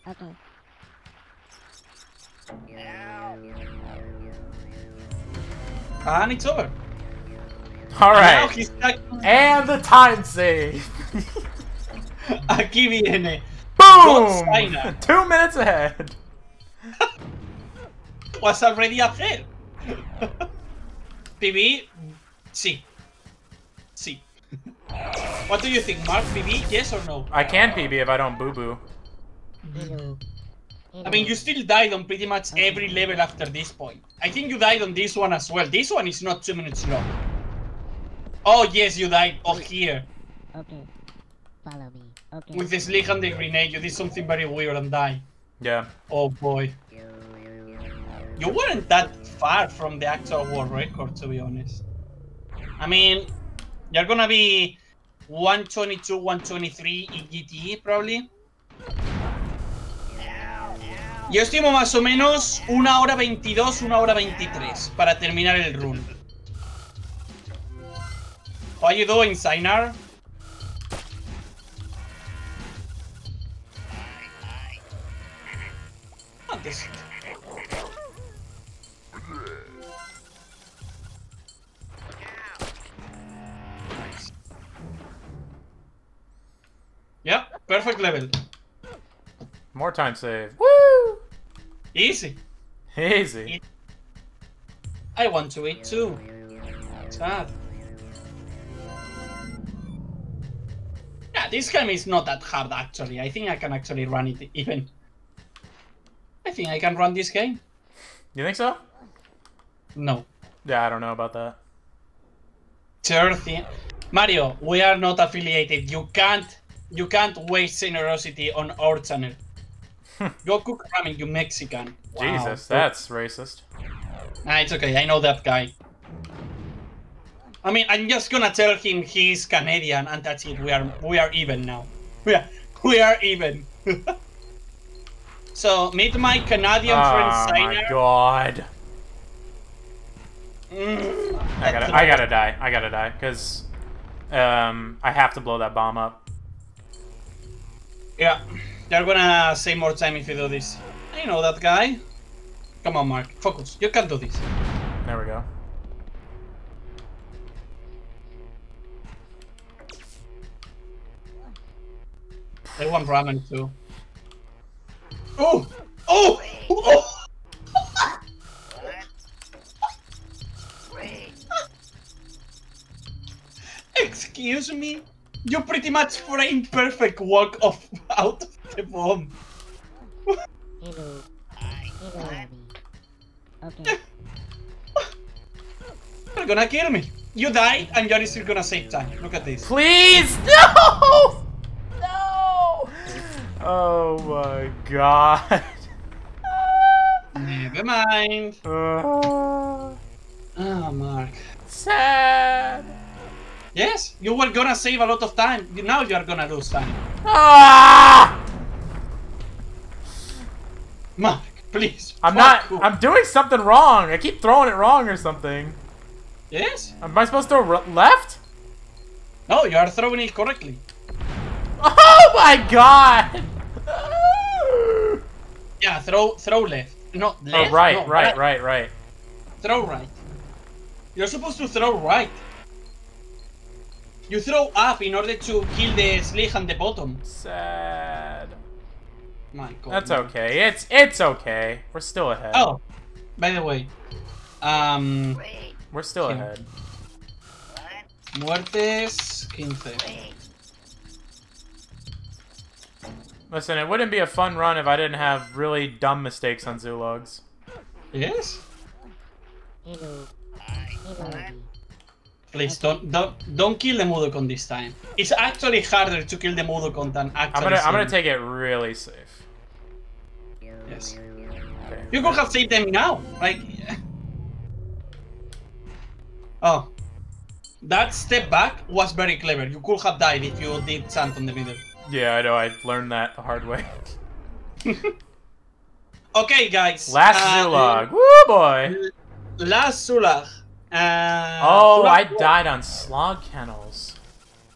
E: Okay.
B: Ah, and it's over.
A: All
B: And now
A: right,
B: he's back.
A: and the time save.
B: Aquí viene.
A: Boom! Two minutes ahead.
B: Was already ahead. PB, sí. Sí. What do you think, Mark? PB, yes or no?
A: I can PB if I don't boo boo.
E: Hello.
B: I mean, you still died on pretty much every level after this point. I think you died on this one as well. This one is not two minutes long. Oh, yes, you died. Oh, here.
E: Okay. Follow me. Okay.
B: With the slick and the grenade, you did something very weird and died.
A: Yeah.
B: Oh, boy. You weren't that far from the actual world record, to be honest. I mean, you're gonna be 122, 123 in GTE, probably. Yo estimo más o menos una hora 22, una hora 23 para terminar el run. How are you doing, Sainar? Ah, this- Nice. Yeah, perfect level.
A: More time save. Woo!
B: Easy.
A: Easy.
B: I want to eat too. Sad. Yeah, this game is not that hard actually. I think I can actually run it even. I can run this game.
A: You think so?
B: No.
A: Yeah, I don't know about that.
B: Thing. Mario, we are not affiliated. You can't you can't waste generosity on our channel. Go cook ramen, you Mexican. Wow.
A: Jesus, that's racist.
B: Nah, it's okay. I know that guy. I mean, I'm just gonna tell him he's Canadian, and that's it. We are we are even now. We are we are even. so meet my Canadian
A: Oh
B: friend
A: my
B: Steiner.
A: god.
B: Mm,
A: I gotta, I gotta die. I gotta die because um, I have to blow that bomb up.
B: Yeah, they're gonna save more time if you do this. I know that guy. Come on, Mark. Focus. You can do this.
A: There we go.
B: They want ramen too. Oh! Oh! Oh! Excuse me? You pretty much frame perfect walk off out of the bomb.
E: Hello. Hello. Okay.
B: You're gonna kill me. You die, and you're still gonna save time. Look at this.
A: Please, no. Oh my god.
B: Never mind.
A: Uh,
B: Ah, Mark.
A: sad.
B: Yes, you were gonna save a lot of time. Now you are gonna lose time.
A: Ah!
B: Mark, please.
A: I'm not. I'm doing something wrong. I keep throwing it wrong or something.
B: Yes?
A: Am I supposed to throw left?
B: No, you are throwing it correctly.
A: Oh my god!
B: Yeah, throw throw left. No,
A: Oh
B: left.
A: right,
B: No,
A: right, right, right.
B: Throw right. You're supposed to throw right. You throw up in order to kill the slick on the bottom.
A: Sad.
B: My god.
A: That's
B: man.
A: okay. It's it's okay. We're still ahead.
B: Oh, by the way. Um,
A: We're still ahead.
B: muertes 15.
A: Listen, it wouldn't be a fun run if I didn't have really dumb mistakes on Zoologs.
B: Yes? Please don't don't don't kill the Mudokon this time. It's actually harder to kill the Mudokon than actually.
A: I'm gonna I'm gonna take it really safe.
B: Yes.
A: Okay.
B: You could have saved them now. Like. Oh. That step back was very clever. You could have died if you did sand on the middle.
A: Yeah, I know. I learned that the hard way.
B: Okay, guys.
A: Last
B: uh,
A: Zulog. Woo boy.
B: Last Sulag. Uh,
A: Oh,
B: Sulag
A: I died on slog kennels.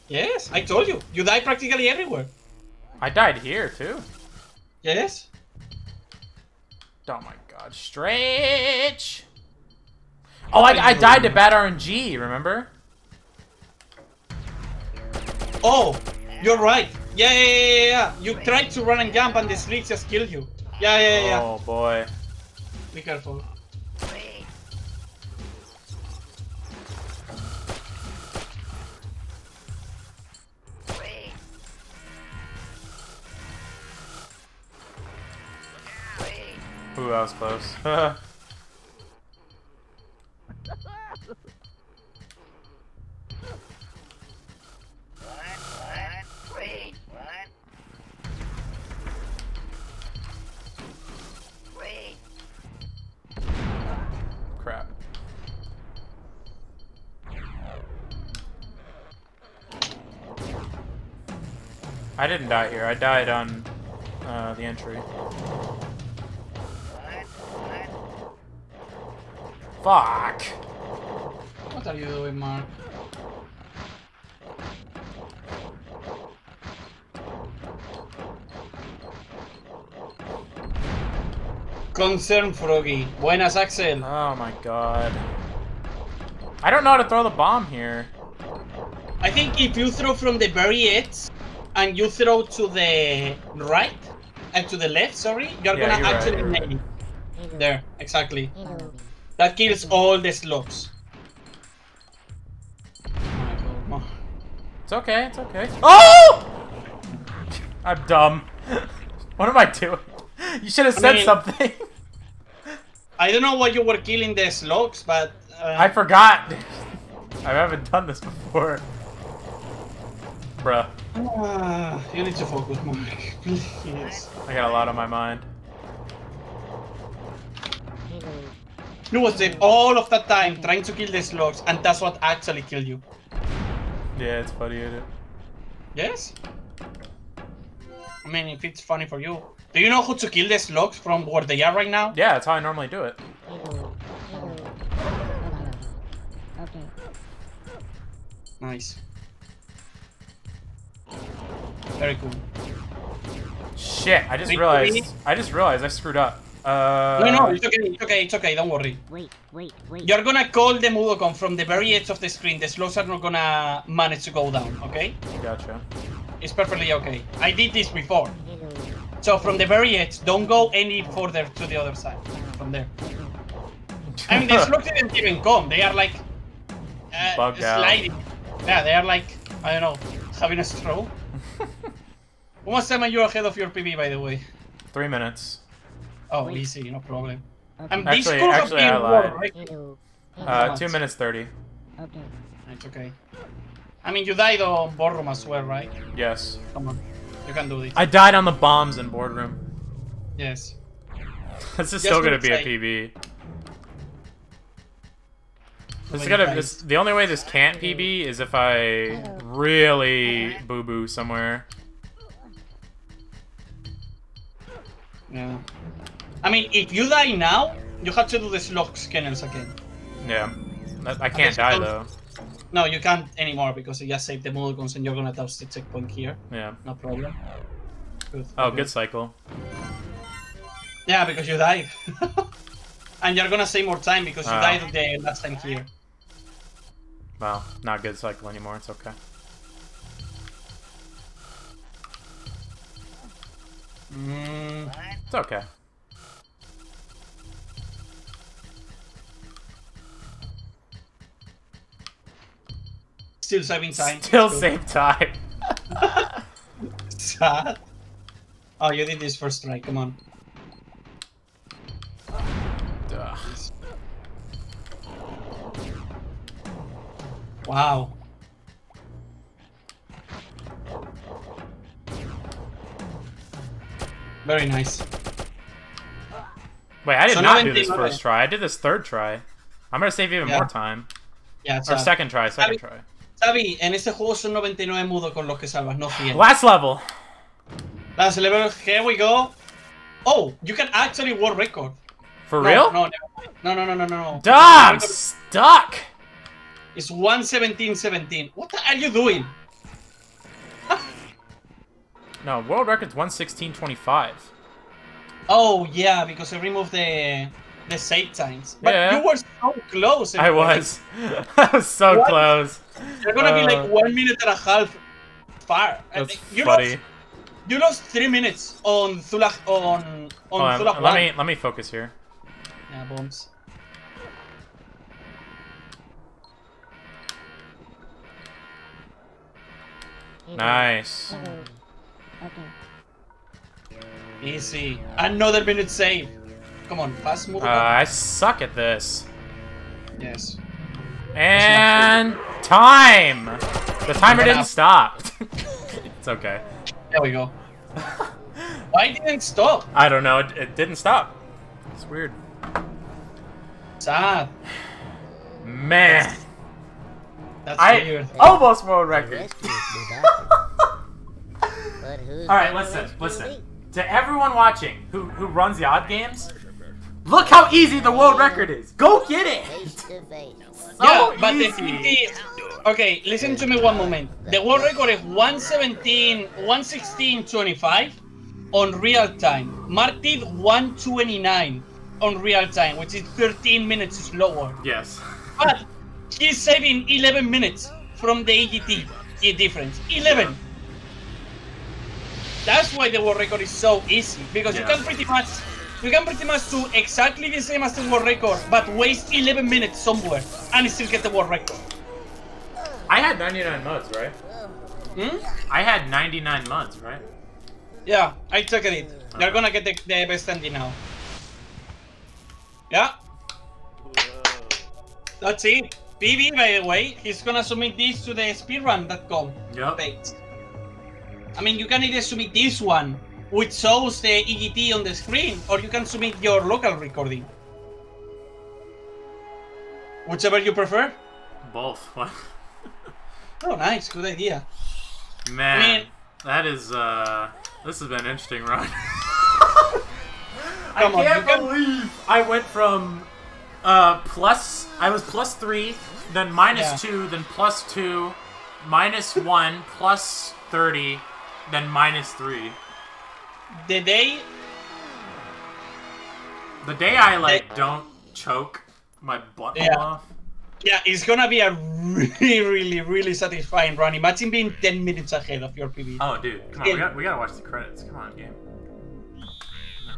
B: Yes, I told you. You die practically everywhere.
A: I died here too.
B: Yes.
A: Oh my god, Stretch! Oh, I, I died to bad RNG, remember?
B: Oh, you're right. Yeah, yeah, yeah, yeah, yeah. You tried to run and jump and the streets just killed you. Yeah, yeah, yeah. yeah.
A: Oh boy.
B: Be careful.
A: Ooh, that was close. Crap. I didn't die here. I died on uh, the entry. Fuck.
B: What are you doing, Mark? Concern Froggy. Buenas, Axel.
A: Oh my god. I don't know how to throw the bomb here.
B: I think if you throw from the very edge and you throw to the right and to the left, sorry, you're
A: Yeah,
B: gonna
A: you're right,
B: actually
A: you're right.
B: it. There, exactly. That kills all the slugs.
A: It's okay, it's okay. Oh! I'm dumb. what am I doing? You should have
B: I
A: said
B: mean-
A: something.
B: I don't know why you were killing the slugs, but uh,
A: I forgot. I haven't done this before. Bruh,
B: Ah, you need to focus, Mark. Please.
A: I got a lot on my mind.
B: You was there all of that time trying to kill the slugs, and that's what actually killed you.
A: Yeah, it's funny, isn't it?
B: Yes? I mean, if it's funny for you. Do you know who to kill the slugs from where they are right now?
A: Yeah, that's how I normally do it.
E: Okay.
B: Nice. Very cool.
A: Shit, I just
B: Wait,
A: realized.
B: wait.
A: I just realized I screwed up. Uh,
B: No, no, it's okay, it's okay, it's okay, don't worry.
E: Wait, wait, wait.
B: You're gonna call the Mudokon from the very edge of the screen. The slugs are not gonna manage to go down, okay?
A: Gotcha.
B: It's perfectly okay. I did this before. So from the very edge, don't go any further to the other side. From there. I mean, the slugs didn't even come. They are like uh,
A: Bugged out.
B: sliding. Yeah, they are like I don't know, having a stroke. How much time are you ahead of your PB, by the way?
A: Three minutes.
B: Oh,
E: Wait.
B: easy, no problem.
E: Okay.
B: And this
A: Actually-
B: could have
A: actually,
B: been
A: I
B: war,
A: lied.
B: right?
A: Uh, two minutes thirty.
E: Okay.
B: It's okay. I mean, you died on boardroom as well, right?
A: Yes.
B: Come on, you can do this.
A: I died on the bombs in boardroom.
B: Yes.
A: This is
B: Just
A: still gonna
B: gonna
A: be a PB. This is gonna. This, the only way this can't PB is if I really boo boo somewhere.
B: Yeah. I mean, if you die now, you have to do the slugs kennels again.
A: Yeah. I can't die though.
B: No, you can't anymore because you just saved the Mulligans and you're gonna touch the checkpoint here.
A: Yeah.
B: No problem. Good.
A: Oh,
B: okay.
A: good cycle.
B: Yeah, because you died. and you're gonna save more time because you
A: Oh.
B: died the last time here.
A: Well, not good cycle anymore. It's okay.
B: Mm,
A: It's okay.
B: Still saving time.
A: Still same time.
B: Sad. Oh, you did this first try. Come on.
A: Ugh.
B: Wow. Very nice.
A: Wait, I did
B: So
A: not do this first try. I did this third try. I'm gonna save even
B: Yeah.
A: more time.
B: Yeah,
A: Or second try, second
B: Xavi-
A: try.
B: Xavi, en este juego son 99 mudos con los que salvas, no 100.
A: Last level.
B: Last level, here we go. Oh, you can actually world record.
A: For
B: No,
A: real?
B: No, no, no, no, no. no.
A: Duh, I'm stuck.
B: It's 117.17. What the are you doing?
A: No, world record's 116.25.
B: Oh yeah, because I removed the the save times. But
A: Yeah.
B: you were so close.
A: I was. I was so
B: What?
A: close.
B: You're gonna be
A: Uh,
B: like one minute and a half far. I
A: That's
B: think you
A: funny.
B: lost you lost three minutes on Zula on on Zula
A: let me let me focus here.
B: Yeah, bombs.
A: Nice.
E: Okay.
B: Easy. Another minute save. Come on, fast move.
A: Uh, I suck at this.
B: yes.
A: And time. The timer didn't stop. it's okay.
B: There we go. Why didn't it stop?
A: I don't know. It, it didn't stop. It's weird.
B: Sad.
A: Man,
B: That's
A: I
B: weird.
A: almost world record.
E: Rescue the But who's
A: All right, listen, listen. To everyone watching who who runs the odd games, look how easy the world record is. Go get it.
E: Face to face.
A: So
B: yeah, but the
A: easy.
B: thing is, okay, listen to me one moment. The world record is 117, 116, 25 on real time. Mark did 129 on real time, which is 13 minutes slower.
A: Yes.
B: But he's saving 11 minutes from the AGT i- difference. 11. That's why the world record is so easy because you can pretty much you can pretty much do exactly the same as the world record, but waste 11 minutes somewhere and still get the world record.
A: I had 99 mods, right?
B: Hmm?
A: I had 99 months, right?
B: Yeah, I checked it. They're gonna get the, the best ending now. Yeah. That's it. PB, by the way, he's gonna submit this to the speedrun.com
A: Yep.
B: page. I mean, you can either submit this one, which shows the EGT on the screen, or you can submit your local recording. Whichever you prefer.
A: Both.
B: Oh, nice. Good idea.
A: Man,
B: I mean-
A: that is uh, this has been an interesting run. I can't
B: can-
A: believe I went from uh plus I was plus three, then minus
B: Yeah.
A: two, then plus two, minus one, plus thirty, then minus three.
B: The day
A: The day I like don't choke my butt
B: Yeah.
A: off.
B: Yeah, it's gonna be a really, really, really satisfying run. Imagine being 10 minutes ahead of your PB.
A: Oh, dude, come on, we
B: Yeah.
A: got we gotta watch the credits. Come on, game. There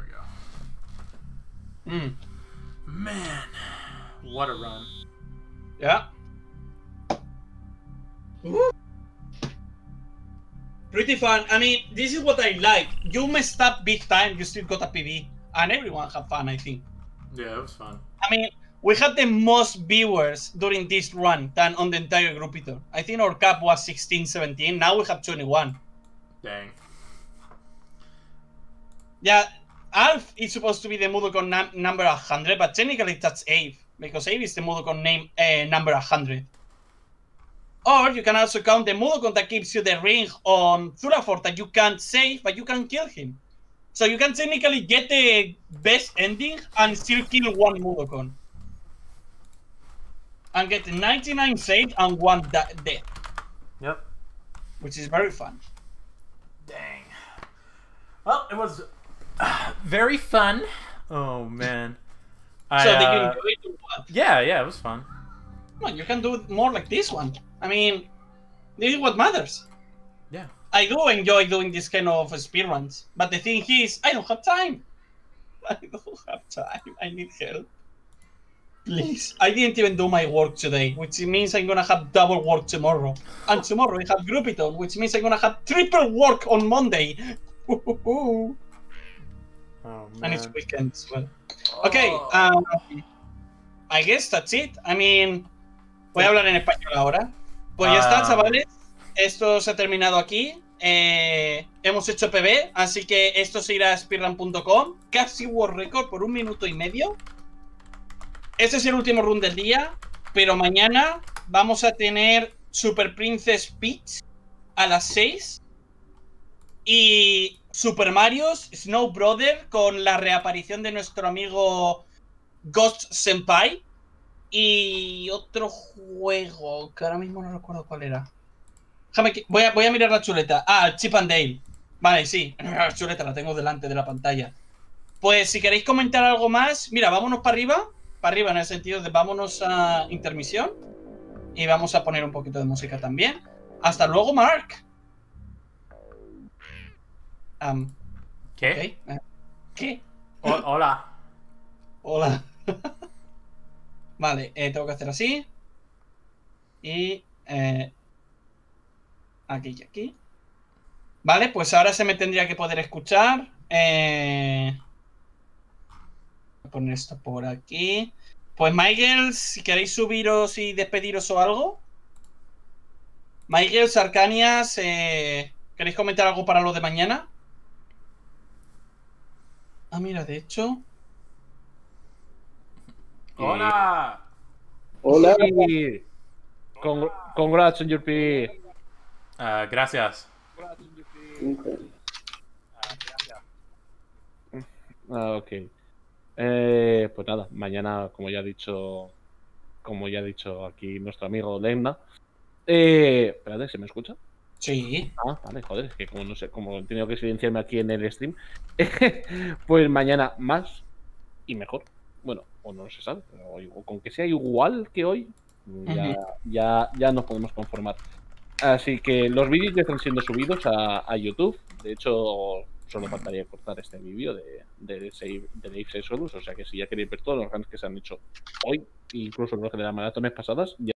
A: we go.
B: Mm.
A: Man, what a run.
B: Yeah. Woo. Pretty fun. I mean, this is what I like. You messed up big time, you still got a PB. And everyone had fun, I think.
A: Yeah, it was fun.
B: I mean, we had the most viewers during this run than on the entire Grupito. I think our cap was 16, 17. Now we have 21.
A: Dang.
B: Yeah, Alf is supposed to be the Mudokon num- number 100, but technically that's Ave, because Ave is the Mudokon name uh, number 100. Or you can also count the Mudokon that gives you the ring on Thulafort that you can't save, but you can kill him. So you can technically get the best ending and still kill one Mudokon. And get 99 saved and one dead,
A: Yep.
B: which is very fun.
A: Dang. Well, it was uh, very fun. Oh man. I,
B: so
A: uh,
B: enjoy it or what?
A: yeah, yeah, it was fun.
B: Come on, you can do more like this one. I mean, this is what matters.
A: Yeah.
B: I do enjoy doing this kind of speedruns, but the thing is, I don't have time. I don't have time. I need help. Please. I didn't even do my work today, which means I'm gonna have double work tomorrow. And tomorrow I have Grupiton, which means I'm gonna have triple work on Monday.
A: Oh man.
B: and it's weekend as well. Okay,
A: Oh.
B: um, I guess that's it. I mean, Voy a hablar en español ahora. Pues ya
A: Ah.
B: está, chavales. Esto se ha terminado aquí. Eh, hemos hecho PB, así que esto se irá a speedrun.com. Casi World Record por un minuto y medio. Este es el último run del día, pero mañana vamos a tener Super Princess Peach a las 6 y Super Mario's Snow Brother con la reaparición de nuestro amigo Ghost Senpai y otro juego que ahora mismo no recuerdo cuál era. Déjame que- voy, a, voy a mirar la chuleta. Ah, Chip and Dale. Vale, sí. La chuleta la tengo delante de la pantalla. Pues si queréis comentar algo más, mira, vámonos para arriba. Para arriba en el sentido de vámonos a intermisión. Y vamos a poner un poquito de música también. Hasta luego, Mark.
A: ¿Qué?
B: Eh, ¿Qué?
A: O- hola.
B: Hola. vale, eh, tengo que hacer así. Y eh, aquí y aquí. Vale, pues ahora se me tendría que poder escuchar. Eh, voy a poner esto por aquí. Pues Michael, si queréis subiros y despediros o algo. Michael, Arcanias, eh, ¿queréis comentar algo para lo de mañana? Ah, mira, de hecho.
A: Hola.
C: Hola. Congr- congrats on your P.
A: Ah, gracias.
C: Ah, ok. Eh, pues nada, mañana, como ya ha dicho, como ya ha dicho aquí nuestro amigo Lemna. Eh, espérate, ¿se me escucha?
B: Sí.
C: Ah, vale, joder, es que como no sé, como he tenido que silenciarme aquí en el stream, pues mañana más y mejor. Bueno, o no se sabe, pero igual- con que sea igual que hoy, ya, ya, ya nos podemos conformar. Así que los vídeos ya están siendo subidos a, a YouTube. De hecho, solo faltaría cortar este vídeo de, de, Save, de Exodus. O sea que si ya queréis ver todos los runs que se han hecho hoy, incluso los de las maratones pasadas, ya